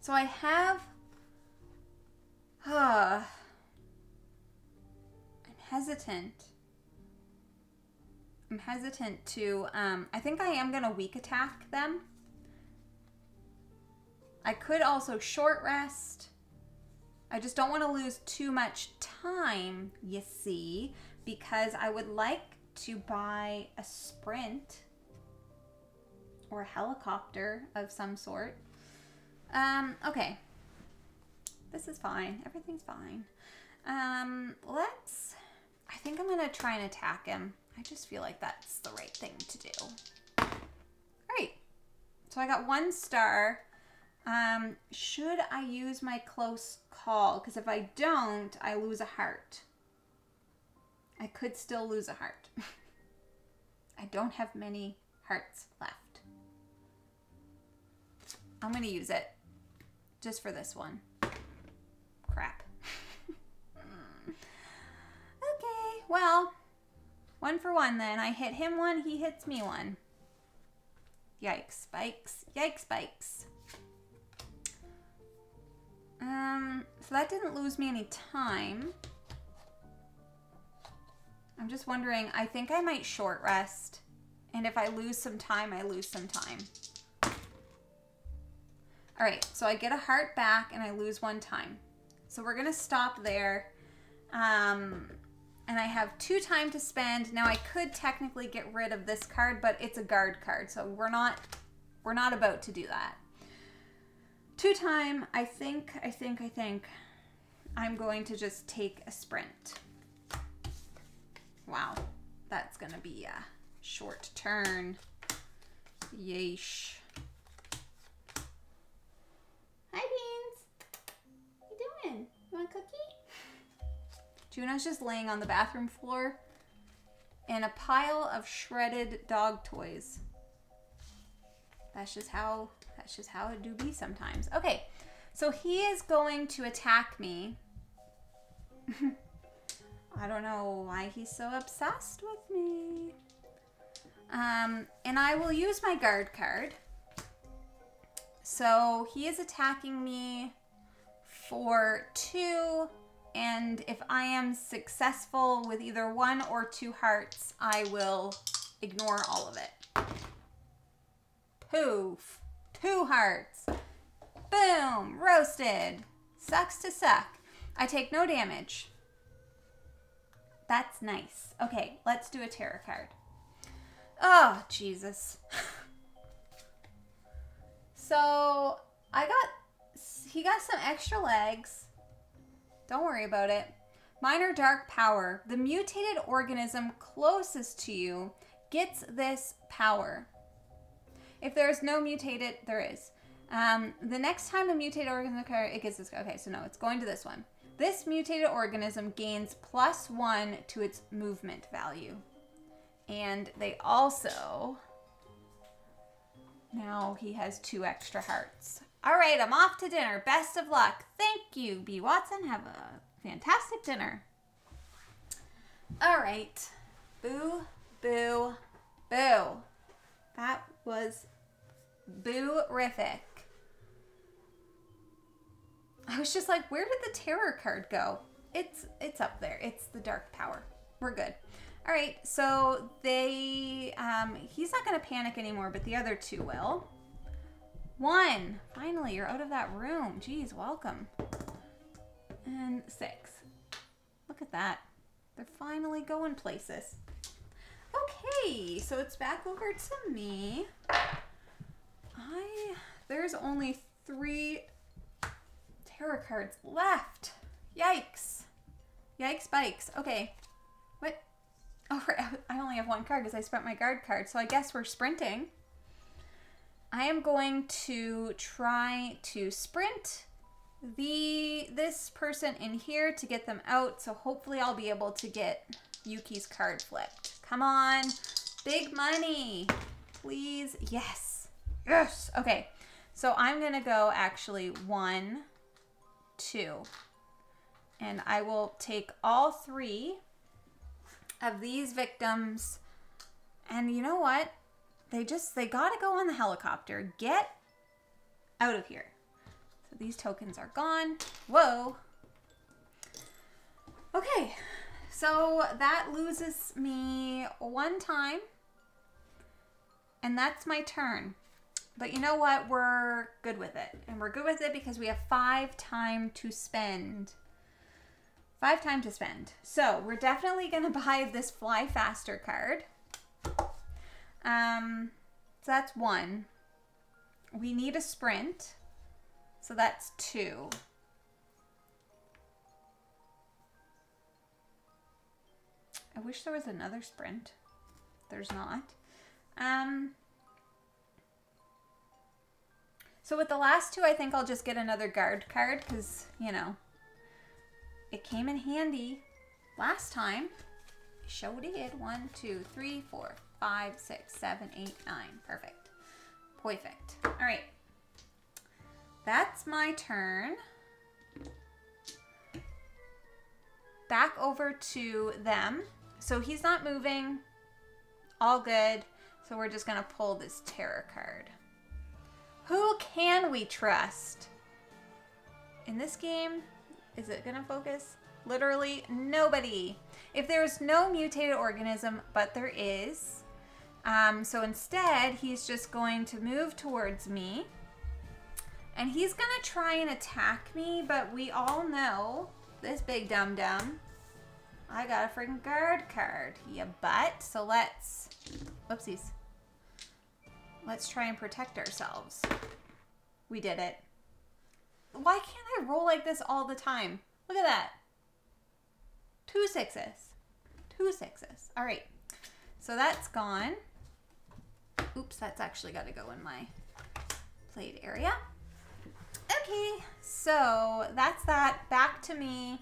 So I have... Uh, I'm hesitant. I'm hesitant to... Um, I think I am going to weak attack them. I could also short rest. I just don't want to lose too much time, you see, because I would like to buy a sprint or a helicopter of some sort. Um, okay. This is fine. Everything's fine. Um, let's... I think I'm going to try and attack him. I just feel like that's the right thing to do. All right. So I got one star. Um, should I use my close call? Because if I don't, I lose a heart. I could still lose a heart. I don't have many hearts left. I'm going to use it just for this one. Crap. okay, well, One for one then. I hit him one, he hits me one. Yikes, spikes. Yikes, spikes. Um, so that didn't lose me any time. I'm just wondering, I think I might short rest. And if I lose some time, I lose some time. All right, so I get a heart back and I lose one time. So we're gonna stop there. Um, and I have two time to spend. Now I could technically get rid of this card, but it's a guard card, so we're not we're not about to do that. Two time, I think, I think, I think I'm going to just take a sprint. Wow, that's gonna be a short turn. Yeesh. Hi, Beans. What you doing? You want a cookie? Juno's just laying on the bathroom floor in a pile of shredded dog toys. That's just how that's just how it do be sometimes. Okay, so he is going to attack me. I don't know why he's so obsessed with me. Um, and I will use my guard card. So he is attacking me for two and if I am successful with either one or two hearts, I will ignore all of it. Poof. Two hearts. Boom. Roasted. Sucks to suck. I take no damage. That's nice. Okay, let's do a terror card. Oh, Jesus. so, I got, he got some extra legs don't worry about it. Minor dark power. The mutated organism closest to you gets this power. If there is no mutated, there is. Um, the next time a mutated organism occurs, it gets this. Okay, so no, it's going to this one. This mutated organism gains plus one to its movement value. And they also, now he has two extra hearts. All right, I'm off to dinner. Best of luck. Thank you, B. Watson. Have a fantastic dinner. All right. Boo, boo, boo. That was boo-rific. I was just like, where did the terror card go? It's it's up there. It's the dark power. We're good. All right, so they, um, he's not to panic anymore, but the other two will. One. Finally, you're out of that room. Geez, welcome. And six. Look at that. They're finally going places. Okay, so it's back over to me. I, there's only three terror cards left. Yikes. Yikes bikes. Okay. What? Oh, I only have one card because I spent my guard card. So I guess we're sprinting. I am going to try to sprint the this person in here to get them out. So hopefully I'll be able to get Yuki's card flipped. Come on. Big money. Please. Yes. Yes. Okay. So I'm going to go actually one, two. And I will take all three of these victims. And you know what? They just, they gotta go on the helicopter. Get out of here. So these tokens are gone. Whoa. Okay, so that loses me one time. And that's my turn. But you know what? We're good with it. And we're good with it because we have five time to spend. Five time to spend. So we're definitely going to buy this Fly Faster card. Um, so that's one. We need a sprint. So that's two. I wish there was another sprint. There's not. Um, so with the last two, I think I'll just get another guard card because, you know, it came in handy last time. Show did. One, two, three, four, five, six, seven, eight, nine. Perfect. Perfect. All right. That's my turn. Back over to them. So he's not moving. All good. So we're just going to pull this terror card. Who can we trust? In this game, is it going to focus? Literally nobody. If there's no mutated organism, but there is, um, so instead he's just going to move towards me. And he's going to try and attack me, but we all know, this big dum-dum, I got a freaking guard card, you butt. So let's, whoopsies. Let's try and protect ourselves. We did it. Why can't I roll like this all the time? Look at that. Two sixes. Two sixes. All right. So that's gone. Oops, that's actually got to go in my played area. Okay, so that's that. Back to me.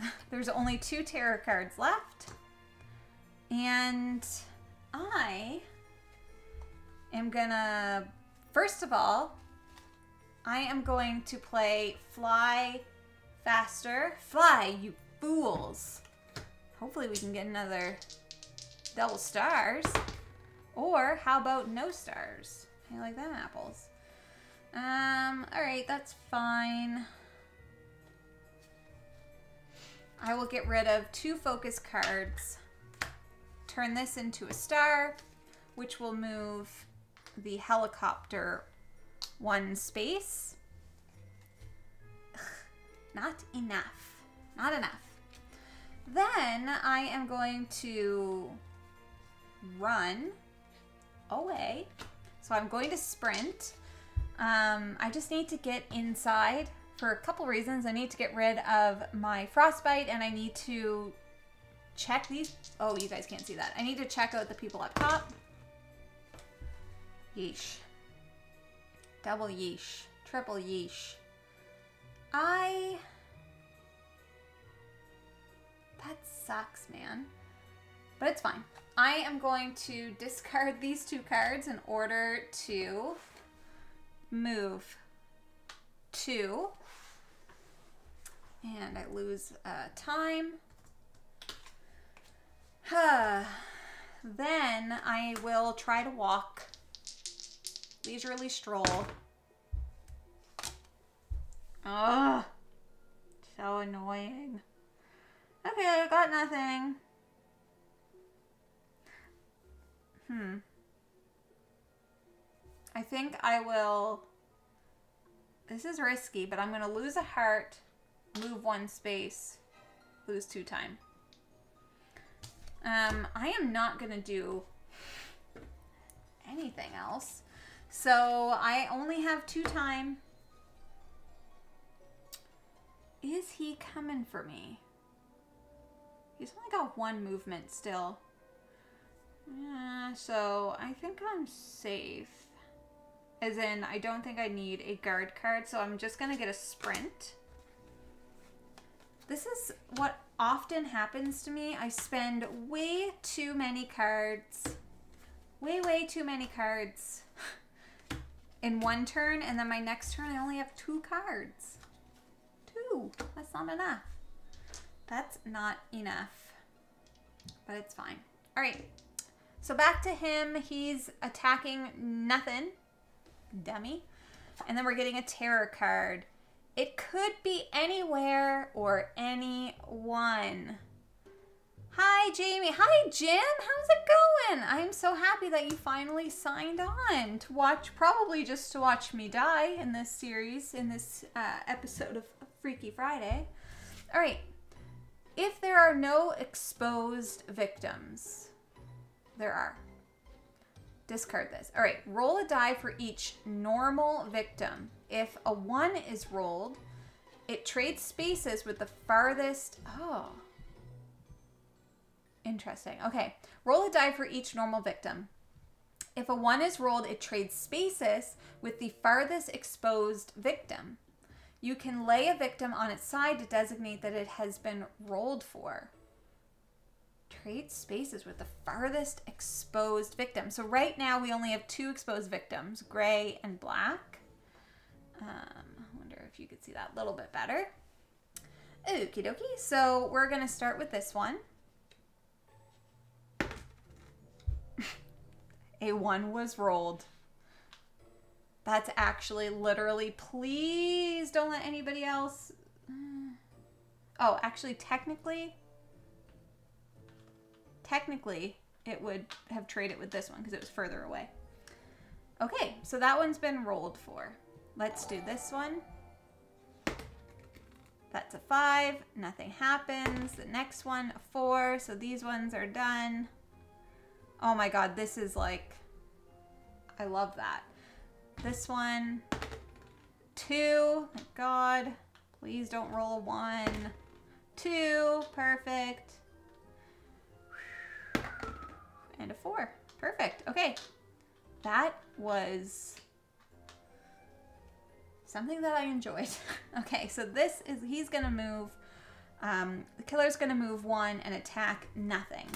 There's only two terror cards left. And I am gonna, first of all, I am going to play Fly Faster. Fly, you fools. Hopefully we can get another double stars. Or how about no stars? I like them apples. Um, alright, that's fine. I will get rid of two focus cards. Turn this into a star, which will move the helicopter one space. Not enough. Not enough. Then I am going to run away. So I'm going to sprint. Um, I just need to get inside for a couple reasons. I need to get rid of my frostbite and I need to check these. Oh, you guys can't see that. I need to check out the people up top. Yeesh. Double yeesh. Triple yeesh. I... That sucks, man. But it's fine. I am going to discard these two cards in order to move two. And I lose uh, time. then I will try to walk. Leisurely stroll. Ugh. So annoying. Okay, I got nothing. Hmm. I think I will... This is risky, but I'm to lose a heart, move one space, lose two time. Um, I am not going to do anything else. So I only have two time. Is he coming for me? He's only got one movement still. Yeah, so I think I'm safe. As in, I don't think I need a guard card, so I'm just going to get a sprint. This is what often happens to me. I spend way too many cards. Way, way too many cards in one turn, and then my next turn I only have two cards. Two. That's not enough. That's not enough. But it's fine. All right. So back to him. He's attacking nothing. Dummy. And then we're getting a terror card. It could be anywhere or anyone. Hi, Jamie. Hi, Jim. How's it going? I'm so happy that you finally signed on to watch, probably just to watch me die in this series, in this uh, episode of Freaky Friday. All right. If there are no exposed victims, there are. Discard this. All right, roll a die for each normal victim. If a one is rolled, it trades spaces with the farthest. Oh. Interesting. Okay, roll a die for each normal victim. If a one is rolled, it trades spaces with the farthest exposed victim. You can lay a victim on its side to designate that it has been rolled for trade spaces with the farthest exposed victim. So right now we only have two exposed victims, gray and black. Um, I wonder if you could see that a little bit better. Okie dokie. So we're going to start with this one. A one was rolled. That's actually literally, please don't let anybody else. Oh, actually, technically, technically, it would have traded with this one because it was further away. Okay, so that one's been rolled for. Let's do this one. That's a five, nothing happens. The next one, a four, so these ones are done. Oh my god, this is like, I love that. This one, two, thank god. Please don't roll a one. Two, perfect. And a four, perfect. Okay, that was something that I enjoyed. okay, so this is, he's gonna move, um, the killer's gonna move one and attack nothing.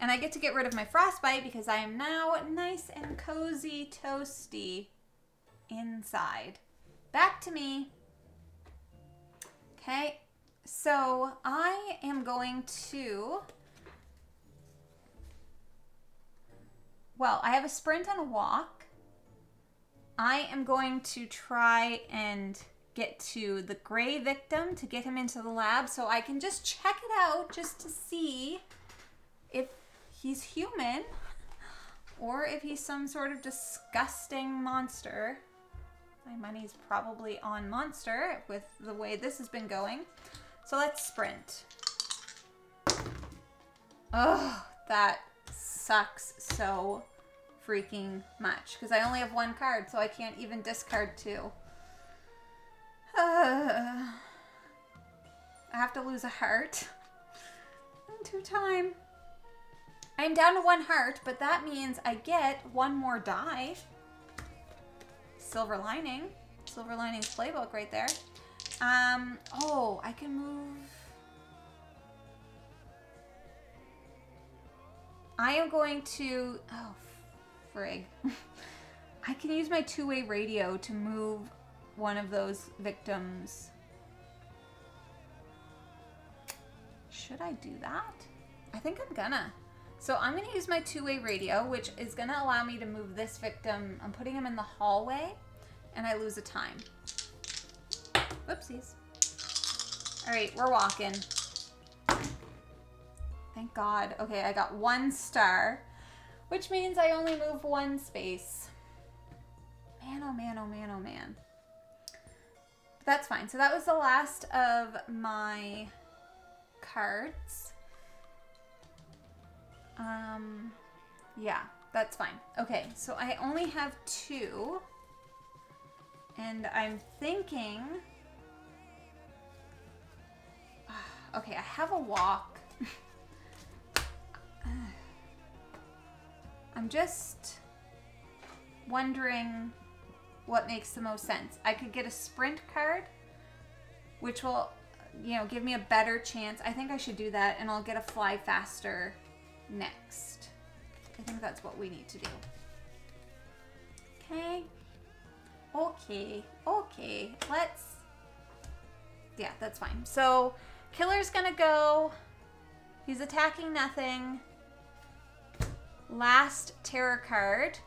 And I get to get rid of my frostbite because I am now nice and cozy toasty inside. Back to me. Okay, so I am going to, well, I have a sprint and a walk. I am going to try and get to the gray victim to get him into the lab so I can just check it out just to see if he's human or if he's some sort of disgusting monster. My money's probably on monster with the way this has been going. So let's sprint. Oh, that sucks so freaking much because I only have one card, so I can't even discard two. Uh, I have to lose a heart two time. I'm down to one heart, but that means I get one more die. Silver Lining. Silver Linings playbook right there. Um, oh, I can move... I am going to... Oh, frig. I can use my two-way radio to move one of those victims. Should I do that? I think I'm gonna. So I'm to use my two-way radio, which is to allow me to move this victim. I'm putting him in the hallway, and I lose a time. Whoopsies. All right, we're walking. Thank God. Okay, I got one star, which means I only move one space. Man, oh man, oh man, oh man. But that's fine. So that was the last of my cards. Um, yeah, that's fine. Okay, so I only have two. And I'm thinking... Okay, I have a walk. I'm just wondering what makes the most sense. I could get a sprint card, which will, you know, give me a better chance. I think I should do that, and I'll get a fly faster next. I think that's what we need to do. Okay. Okay. Okay. Let's... Yeah, that's fine. So, Killer's gonna go. He's attacking nothing. Last terror card.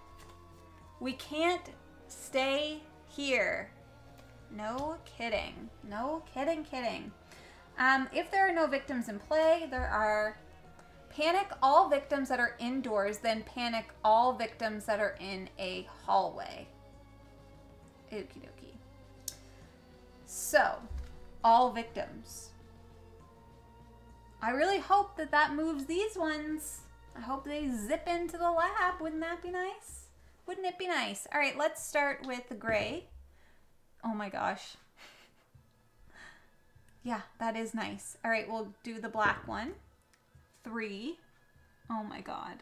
We can't stay here. No kidding. No kidding, kidding. Um, if there are no victims in play, there are Panic all victims that are indoors, then panic all victims that are in a hallway. Okie dokie. So, all victims. I really hope that that moves these ones. I hope they zip into the lab. Wouldn't that be nice? Wouldn't it be nice? All right, let's start with the gray. Oh my gosh. yeah, that is nice. All right, we'll do the black one three. Oh my god.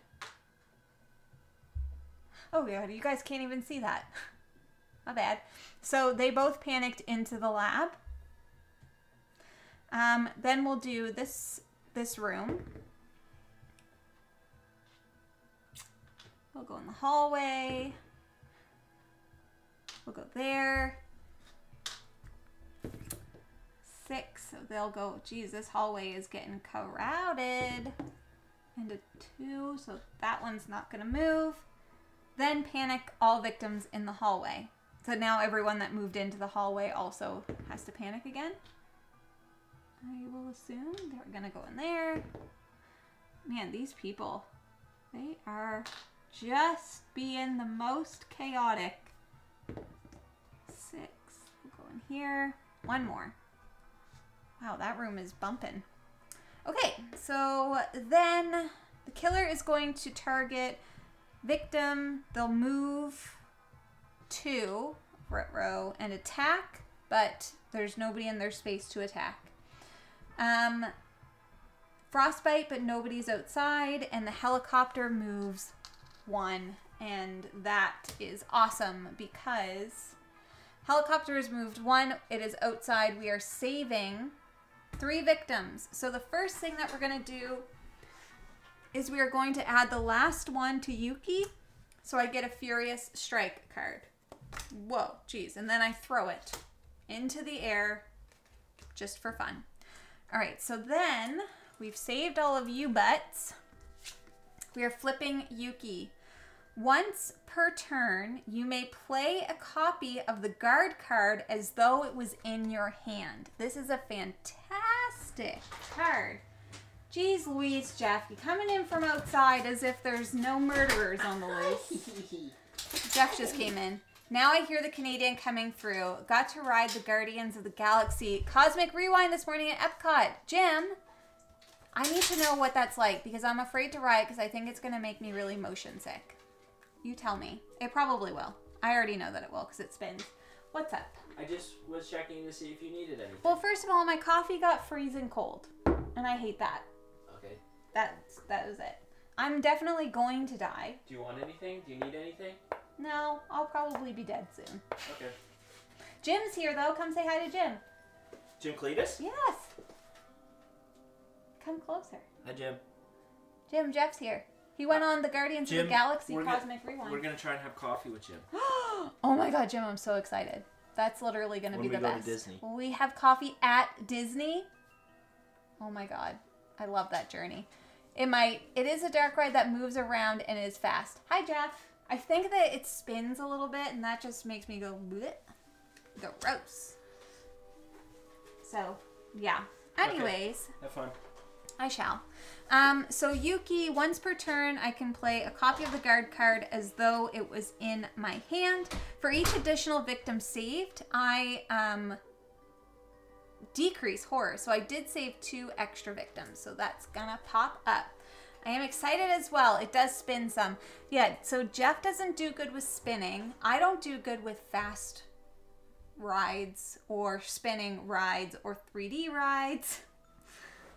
Oh yeah, you guys can't even see that. My bad. So they both panicked into the lab. Um, then we'll do this this room. We'll go in the hallway. We'll go there. six. So they'll go, geez, this hallway is getting crowded. Into two, so that one's not gonna move. Then panic all victims in the hallway. So now everyone that moved into the hallway also has to panic again. I will assume they're gonna go in there. Man, these people, they are just being the most chaotic. Six, we'll go in here. One more. Wow, that room is bumping. Okay, so then the killer is going to target victim. They'll move two row and attack, but there's nobody in their space to attack. Um, frostbite, but nobody's outside, and the helicopter moves one, and that is awesome because helicopter is moved one. It is outside. We are saving three victims. So the first thing that we're gonna do is we are going to add the last one to Yuki. So I get a Furious Strike card. Whoa, geez. And then I throw it into the air just for fun. All right, so then we've saved all of you butts. We are flipping Yuki. Once per turn, you may play a copy of the guard card as though it was in your hand. This is a fantastic card. Jeez Louise, Jeff, you coming in from outside as if there's no murderers on the loose. Jeff just came in. Now I hear the Canadian coming through. Got to ride the Guardians of the Galaxy Cosmic Rewind this morning at Epcot. Jim, I need to know what that's like because I'm afraid to ride because I think it's going to make me really motion sick. You tell me. It probably will. I already know that it will because it spins. What's up? I just was checking to see if you needed anything. Well, first of all, my coffee got freezing cold, and I hate that. Okay. That's that was it. I'm definitely going to die. Do you want anything? Do you need anything? No, I'll probably be dead soon. Okay. Jim's here though. Come say hi to Jim. Jim Cletus? Yes. Come closer. Hi, Jim. Jim, Jeff's here. He went on the Guardians of the Galaxy we're gonna- Cosmic Rewind. We're gonna try and have coffee with Jim. oh my god, Jim, I'm so excited. That's literally going to When be we the go to best. Disney. We have coffee at Disney. Oh my god. I love that journey. It might it is a dark ride that moves around and is fast. Hi Jeff. I think that it spins a little bit and that just makes me go bleh. Gross. So, yeah. Okay. Anyways, Have fun. I shall. Um, so Yuki, once per turn, I can play a copy of the guard card as though it was in my hand. For each additional victim saved, I um, decrease horror. So I did save two extra victims. So that's gonna pop up. I am excited as well. It does spin some. Yeah, so Jeff doesn't do good with spinning. I don't do good with fast rides or spinning rides or 3D rides.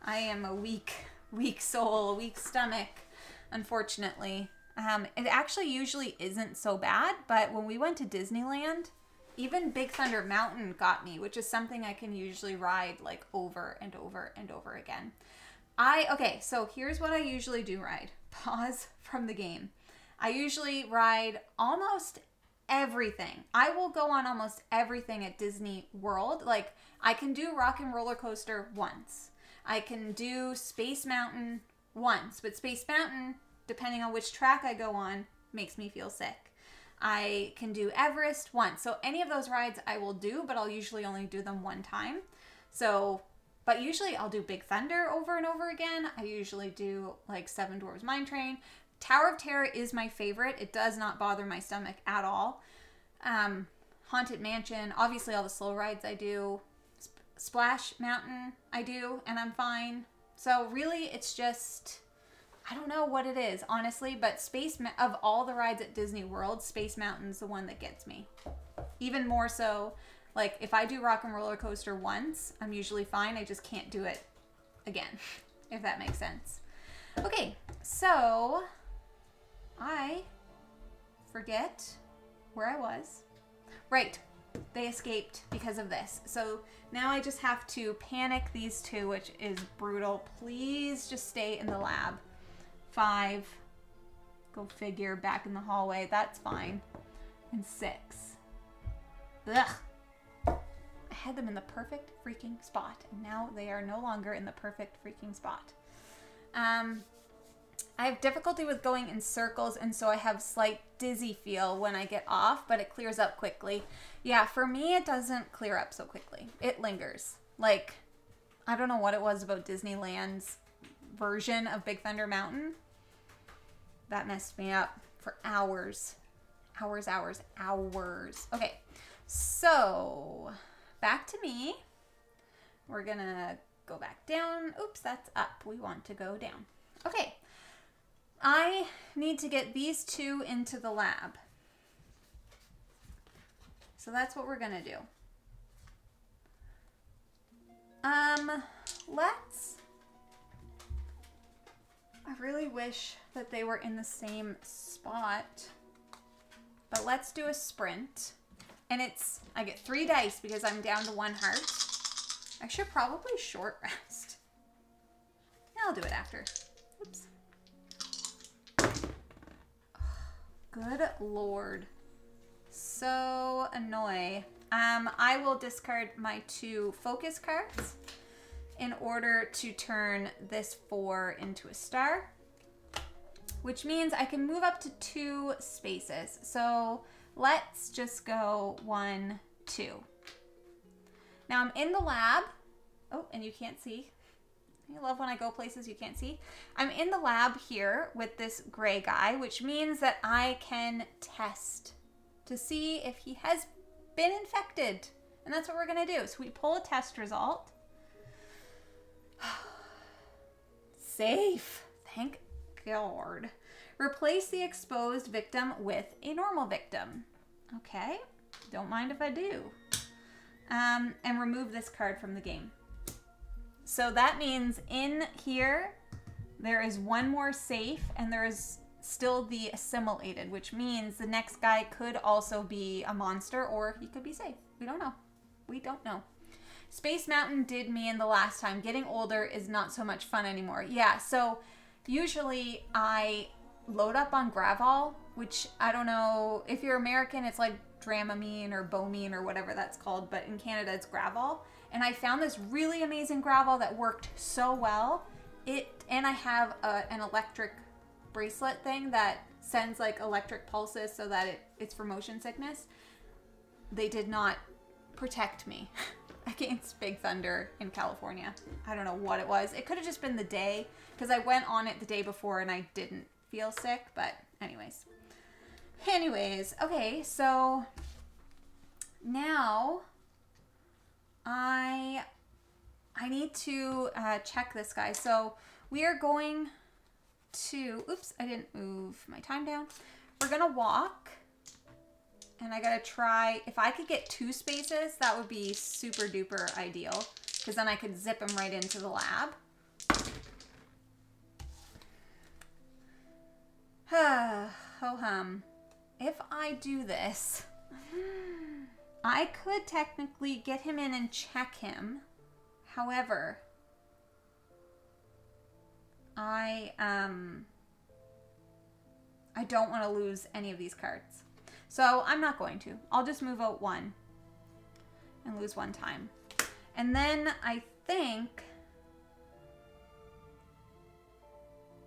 I am a weak, weak soul, weak stomach, unfortunately. Um, it actually usually isn't so bad, but when we went to Disneyland, even Big Thunder Mountain got me, which is something I can usually ride like over and over and over again. I, okay, so here's what I usually do ride pause from the game. I usually ride almost everything. I will go on almost everything at Disney World. Like, I can do Rock and Roller Coaster once. I can do Space Mountain once, but Space Mountain, depending on which track I go on, makes me feel sick. I can do Everest once. So any of those rides I will do, but I'll usually only do them one time. So, but usually I'll do Big Thunder over and over again. I usually do like Seven Dwarfs Mine Train. Tower of Terror is my favorite. It does not bother my stomach at all. Um, Haunted Mansion, obviously all the slow rides I do. Sp- Splash Mountain I do, and I'm fine. So really, it's just I don't know what it is, honestly, but Space of all the rides at Disney World, Space Mountain's the one that gets me. Even more so, like if I do Rock and Roller Coaster once, I'm usually fine. I just can't do it again, if that makes sense. Okay, so I forget where I was. Right, they escaped because of this. So now I just have to panic these two, which is brutal. Please just stay in the lab. Five. Go figure, back in the hallway. That's fine. And six. Ugh. I had them in the perfect freaking spot, and now they are no longer in the perfect freaking spot. Um, I have difficulty with going in circles, and so I have slight dizzy feel when I get off, but it clears up quickly. Yeah, for me, it doesn't clear up so quickly. It lingers. Like, I don't know what it was about Disneyland's version of Big Thunder Mountain. That messed me up for hours. Hours, hours, hours. Okay, so back to me. We're gonna go back down. Oops, that's up. We want to go down. Okay, I need to get these two into the lab. So that's what we're gonna do. Um, let's. I really wish that they were in the same spot. But let's do a sprint. And it's, I get three dice because I'm down to one heart. I should probably short rest. I'll do it after. Good lord. So annoy. Um, I will discard my two focus cards in order to turn this four into a star, which means I can move up to two spaces. So let's just go one, two. Now I'm in the lab. Oh, and you can't see. I love when I go places you can't see. I'm in the lab here with this gray guy, which means that I can test to see if he has been infected. And that's what we're going to do. So we pull a test result. Safe. Thank God. Replace the exposed victim with a normal victim. Okay. Don't mind if I do. Um, and remove this card from the game. So that means in here, there is one more safe and there is still the assimilated, which means the next guy could also be a monster or he could be safe. We don't know. We don't know. Space Mountain did me in the last time. Getting older is not so much fun anymore. Yeah, so usually I load up on Gravol, which I don't know, if you're American, it's like Dramamine or Bonine or whatever that's called, but in Canada it's Gravol and I found this really amazing Gravol that worked so well. It and I have a, an electric bracelet thing that sends like electric pulses so that it, it's for motion sickness. They did not protect me against Big Thunder in California. I don't know what it was. It could have just been the day because I went on it the day before and I didn't feel sick, but anyways. Anyways, okay, so now I I need to uh, check this guy. So we are going to, oops, I didn't move my time down. We're gonna walk and I gotta try, if I could get two spaces, that would be super duper ideal because then I could zip him right into the lab. Ho hum. If I do this, I could technically get him in and check him. However, I um I don't want to lose any of these cards. So I'm not going to. I'll just move out one and lose one time. And then I think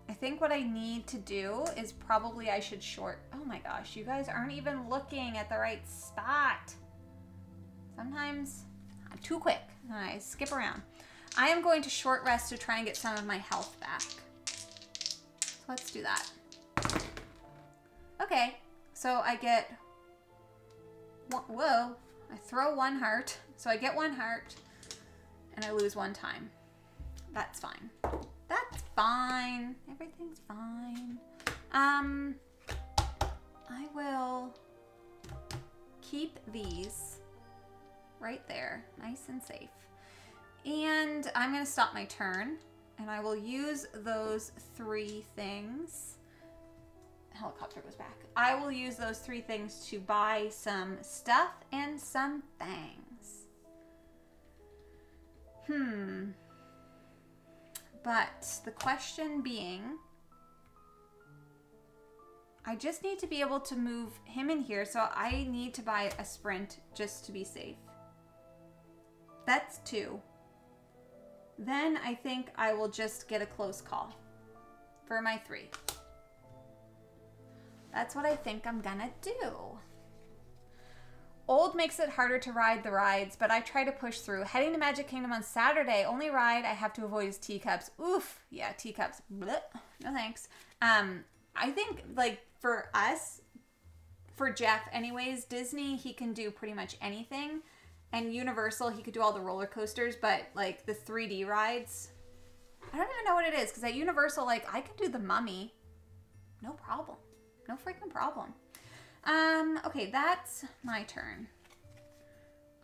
I think what I need to do is probably I should short. Oh my gosh, you guys aren't even looking at the right spot. Sometimes I'm too quick and I skip around. I am going to short rest to try and get some of my health back. So let's do that. Okay, so I get, whoa, I throw one heart. So I get one heart and I lose one time. That's fine. That's fine. Everything's fine. Um, I will keep these right there, nice and safe. And I'm gonna stop my turn and I will use those three things. Helicopter goes back. I will use those three things to buy some stuff and some things. Hmm. But the question being, I just need to be able to move him in here, so I need to buy a sprint just to be safe. That's two. Then I think I will just get a close call for my three. That's what I think I'm gonna do. Old makes it harder to ride the rides, but I try to push through. Heading to Magic Kingdom on Saturday, only ride I have to avoid is teacups. Oof, yeah, teacups. Blech. No thanks. Um, I think like for us, for Jeff, anyways, Disney he can do pretty much anything, and Universal he could do all the roller coasters, but like the 3D rides, I don't even know what it is because at Universal like I could do the Mummy, no problem, no freaking problem. Um, okay, that's my turn.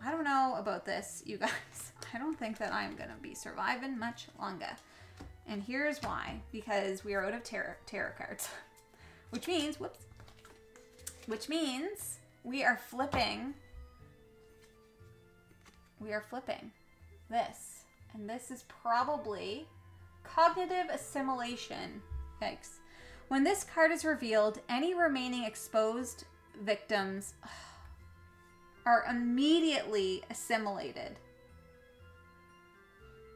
I don't know about this, you guys. I don't think that I'm gonna be surviving much longer. And here's why. Because we are out of terror, terror cards. Which means, whoops. Which means we are flipping. We are flipping this. And this is probably cognitive assimilation. Thanks. When this card is revealed, any remaining exposed victims are immediately assimilated.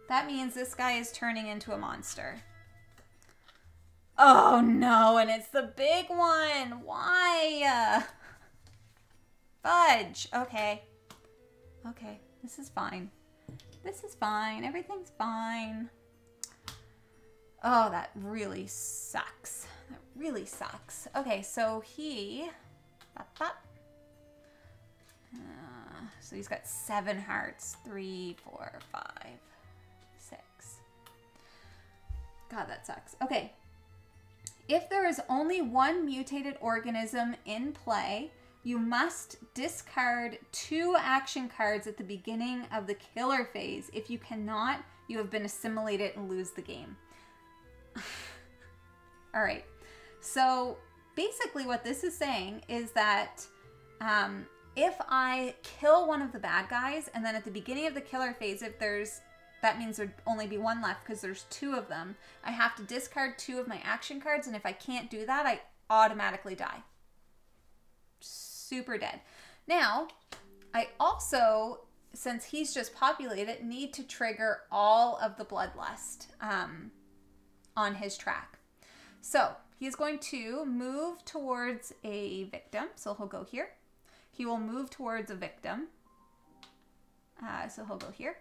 That means this guy is turning into a monster. Oh no, and it's the big one. Why? Fudge. Okay. Okay, this is fine. This is fine. Everything's fine. Oh, that really sucks. That really sucks. Okay, so he. Bop, bop. Uh, so he's got seven hearts. Three, four, five, six. God, that sucks. Okay. If there is only one mutated organism in play, you must discard two action cards at the beginning of the killer phase. If you cannot, you have been assimilated and lose the game. All right. So basically, what this is saying is that um, if I kill one of the bad guys, and then at the beginning of the killer phase, if there's that means there'd only be one left because there's two of them. I have to discard two of my action cards, and if I can't do that, I automatically die. Super dead. Now, I also, since he's just populated, need to trigger all of the bloodlust um, on his track. So he's going to move towards a victim. So he'll go here. He will move towards a victim. Uh, so he'll go here.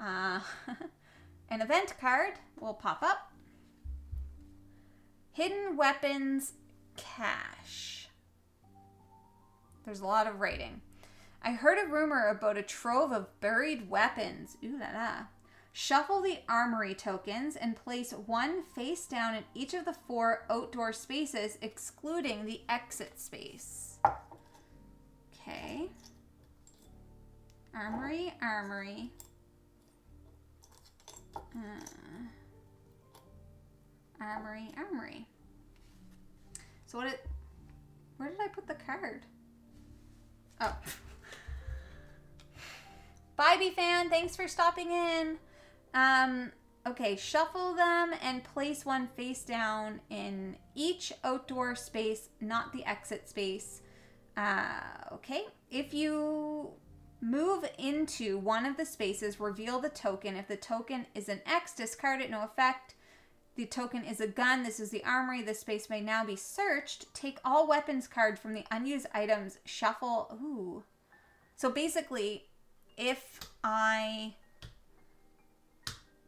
Uh, an event card will pop up. Hidden weapons cache. There's a lot of writing. I heard a rumor about a trove of buried weapons. Ooh la la. Shuffle the armory tokens and place one face down in each of the four outdoor spaces, excluding the exit space. Okay. Armory, armory. Uh, armory, armory. So what it where did I put the card? Oh. Bye, B fan. Thanks for stopping in. Um, okay, shuffle them and place one face down in each outdoor space, not the exit space. Uh, okay, if you move into one of the spaces, reveal the token. If the token is an X, discard it, no effect. The token is a gun. This is the armory. This space may now be searched. Take all weapons card from the unused items. Shuffle. Ooh. So basically, if I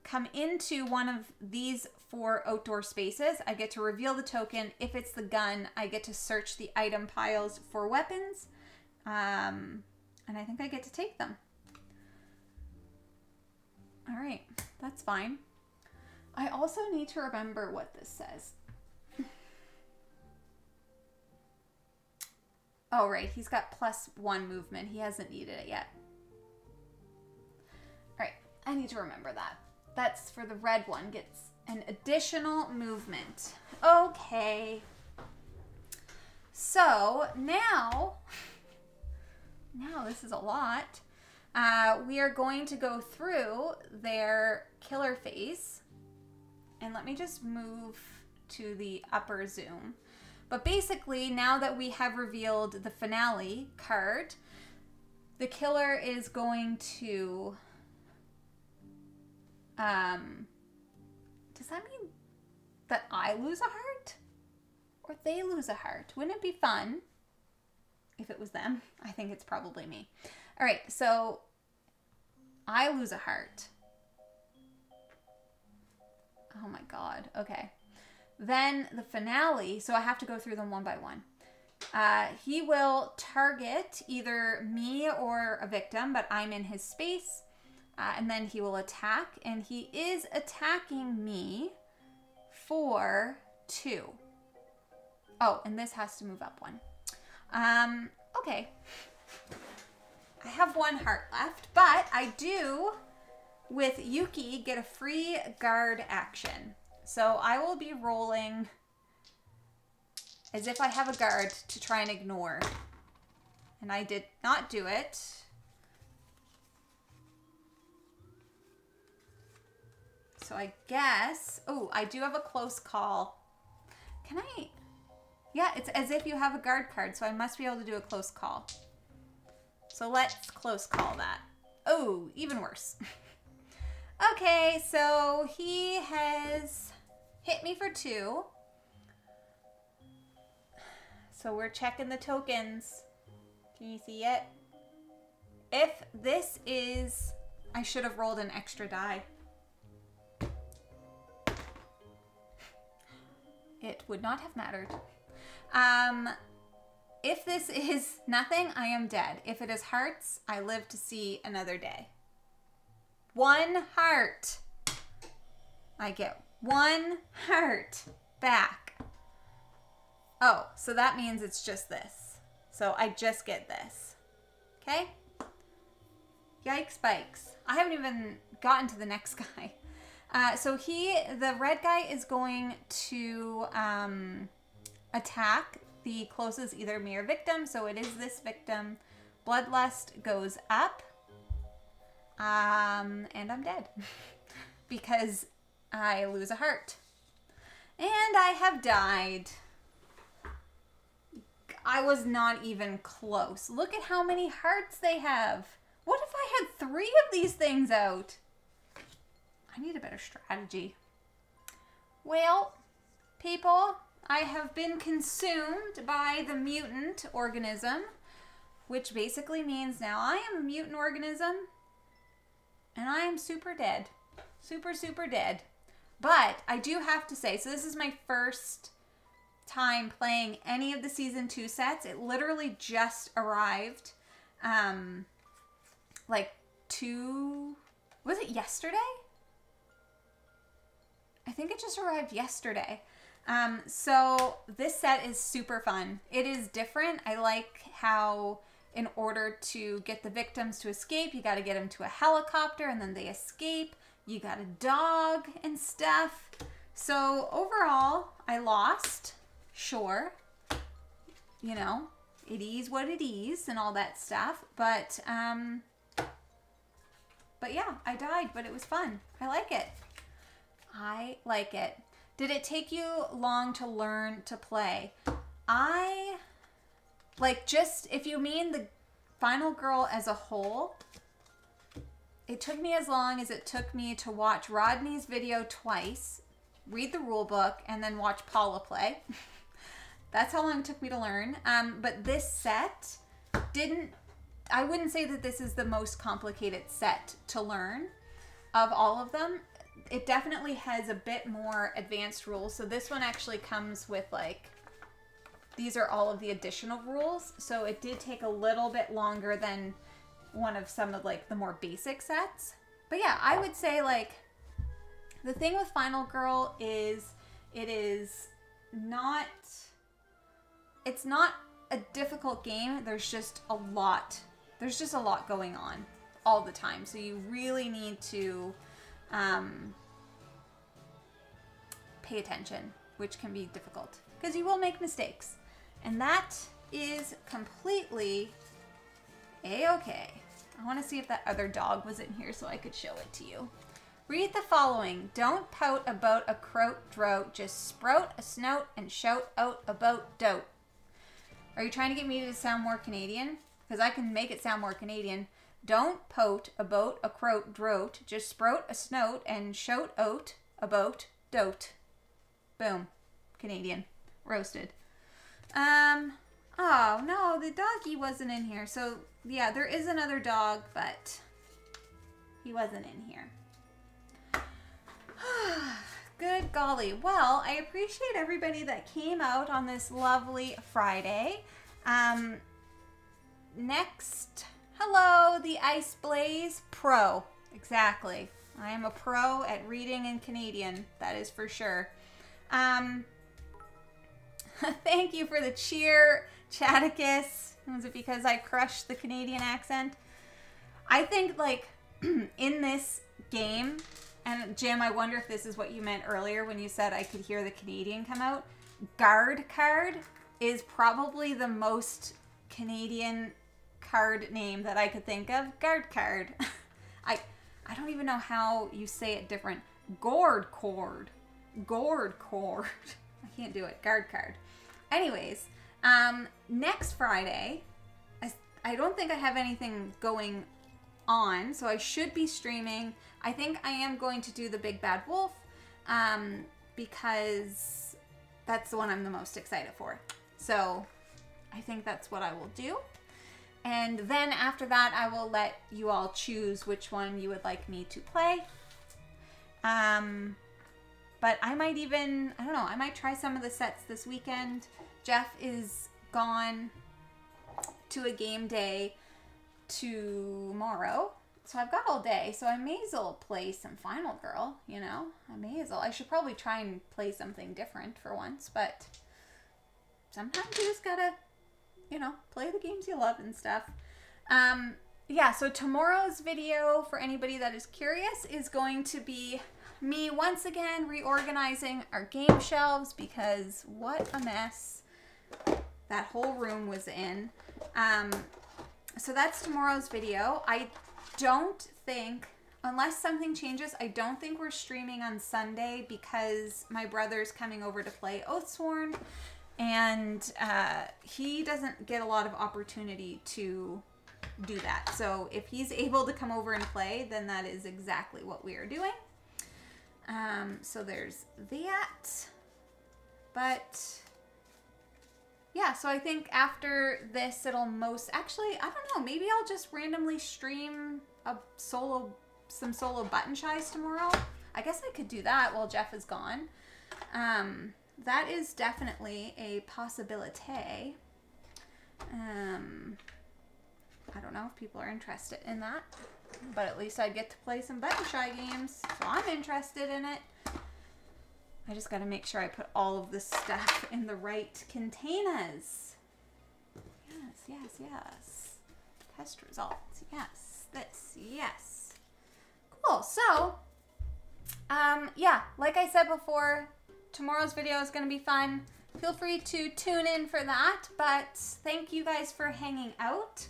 come into one of these four outdoor spaces, I get to reveal the token. If it's the gun, I get to search the item piles for weapons. Um, and I think I get to take them. All right, that's fine. I also need to remember what this says. oh, right, he's got plus one movement. He hasn't needed it yet. All right, I need to remember that. That's for the red one, gets an additional movement. Okay. So now, now this is a lot. Uh, we are going to go through their killer phase. And let me just move to the upper zoom. But basically, now that we have revealed the finale card, the killer is going to. Um, does that mean that I lose a heart? Or they lose a heart? Wouldn't it be fun if it was them? I think it's probably me. All right, so I lose a heart. Oh my god. Okay. Then the finale, so I have to go through them one by one. Uh, he will target either me or a victim, but I'm in his space. Uh, and then he will attack, and he is attacking me for two. Oh, and this has to move up one. Um, okay. I have one heart left, but I do, with Yuki, get a free guard action. So I will be rolling as if I have a guard to try and ignore. And I did not do it. So I guess, oh, I do have a close call. Can I? Yeah, it's as if you have a guard card, so I must be able to do a close call. So let's close call that. Oh, even worse. okay, so he has hit me for two. So we're checking the tokens. Can you see it? If this is, I should have rolled an extra die. It would not have mattered. Um, if this is nothing, I am dead. If it is hearts, I live to see another day. One heart. I get one heart back. Oh, so that means it's just this. So I just get this. Okay? Yikes bikes. I haven't even gotten to the next guy. Uh, so he, the red guy is going to um, attack the closest either me or victim. So it is this victim. Bloodlust goes up. Um, and I'm dead. because I lose a heart. And I have died. I was not even close. Look at how many hearts they have. What if I had three of these things out? I need a better strategy. Well, people, I have been consumed by the mutant organism, which basically means now I am a mutant organism and I am super dead. Super, super dead. But I do have to say, so this is my first time playing any of the season two sets. It literally just arrived, um, like two, was it yesterday? I think it just arrived yesterday. Um, so this set is super fun. It is different. I like how in order to get the victims to escape, you got to get them to a helicopter and then they escape you got a dog and stuff. So overall, I lost, sure. You know, it is what it is and all that stuff. But, um, but yeah, I died, but it was fun. I like it. I like it. Did it take you long to learn to play? I, like, just, if you mean the Final Girl as a whole, it took me as long as it took me to watch Rodney's video twice, read the rule book, and then watch Paula play. That's how long it took me to learn. Um, but this set didn't, I wouldn't say that this is the most complicated set to learn of all of them. It definitely has a bit more advanced rules. So this one actually comes with like, these are all of the additional rules. So it did take a little bit longer than one of some of like the more basic sets. But yeah, I would say like the thing with Final Girl is it is not it's not a difficult game. There's just a lot. There's just a lot going on all the time. So you really need to um, pay attention, which can be difficult because you will make mistakes. And that is completely a-okay. I want to see if that other dog was in here so I could show it to you. Read the following. Don't pout about a croat drought. Just sprout a snout and shout out about dote. Are you trying to get me to sound more Canadian? because I can make it sound more Canadian. Don't pout about a croat, droat. Just sprout a snout and shout oat a boat, dote. Boom. Canadian. Roasted. Um, oh no, the doggy wasn't in here. So yeah, there is another dog, but he wasn't in here. Good golly. Well, I appreciate everybody that came out on this lovely Friday. Um, next, hello, the Ice Blaze Pro. Exactly. I am a pro at reading in Canadian. That is for sure. Um, thank you for the cheer, Chaticus. Was it because I crushed the Canadian accent? I think, like, in this game, and Jim, I wonder if this is what you meant earlier when you said I could hear the Canadian come out. Guard card is probably the most Canadian card name that I could think of. Guard card. I I don't even know how you say it different. Gourd cord. Gourd cord. I can't do it. Guard card. Anyways, um, next Friday, I, I don't think I have anything going on, so I should be streaming. I think I am going to do the Big Bad Wolf um, because that's the one I'm the most excited for. So I think that's what I will do. And then after that, I will let you all choose which one you would like me to play. Um, but I might even, I don't know, I might try some of the sets this weekend. Jeff is gone to a game day tomorrow. So I've got all day. So I may as well play some Final Girl, you know? I may as well. I should probably try and play something different for once, but sometimes you just gotta, you know, play the games you love and stuff. Um, yeah, so tomorrow's video, for anybody that is curious, is going to be me once again reorganizing our game shelves because what a mess that whole room was in. Um, so that's tomorrow's video. I don't think, unless something changes, I don't think we're streaming on Sunday because my brother's coming over to play Oathsworn and uh, he doesn't get a lot of opportunity to do that. So if he's able to come over and play, then that is exactly what we are doing. Um, so there's that. But yeah, so I think after this, it'll most actually, I don't know, maybe I'll just randomly stream a solo, some solo button shies tomorrow. I guess I could do that while Jeff is gone. Um, that is definitely a possibility. Um, I don't know if people are interested in that, but at least I'd get to play some button shy games, so I'm interested in it. I just got to make sure I put all of this stuff in the right containers. Yes, yes, yes. Test results. Yes, this, yes. Cool. So, um, yeah, like I said before, tomorrow's video is going to be fun. Feel free to tune in for that, but thank you guys for hanging out.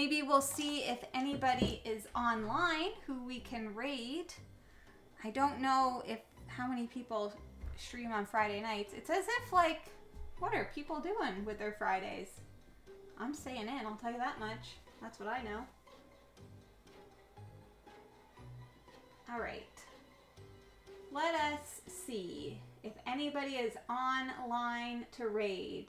Maybe we'll see if anybody is online who we can raid. I don't know if how many people stream on Friday nights. It's as if like, what are people doing with their Fridays? I'm staying in, I'll tell you that much. That's what I know. All right. Let us see if anybody is online to raid.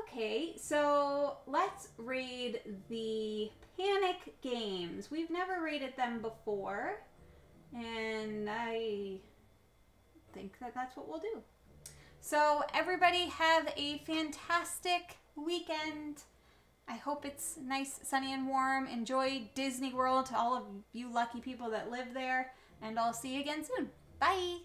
Okay, so let's raid the Panic Games. We've never raided them before, and I think that that's what we'll do. So everybody have a fantastic weekend. I hope it's nice, sunny, and warm. Enjoy Disney World to all of you lucky people that live there, and I'll see you again soon. Bye!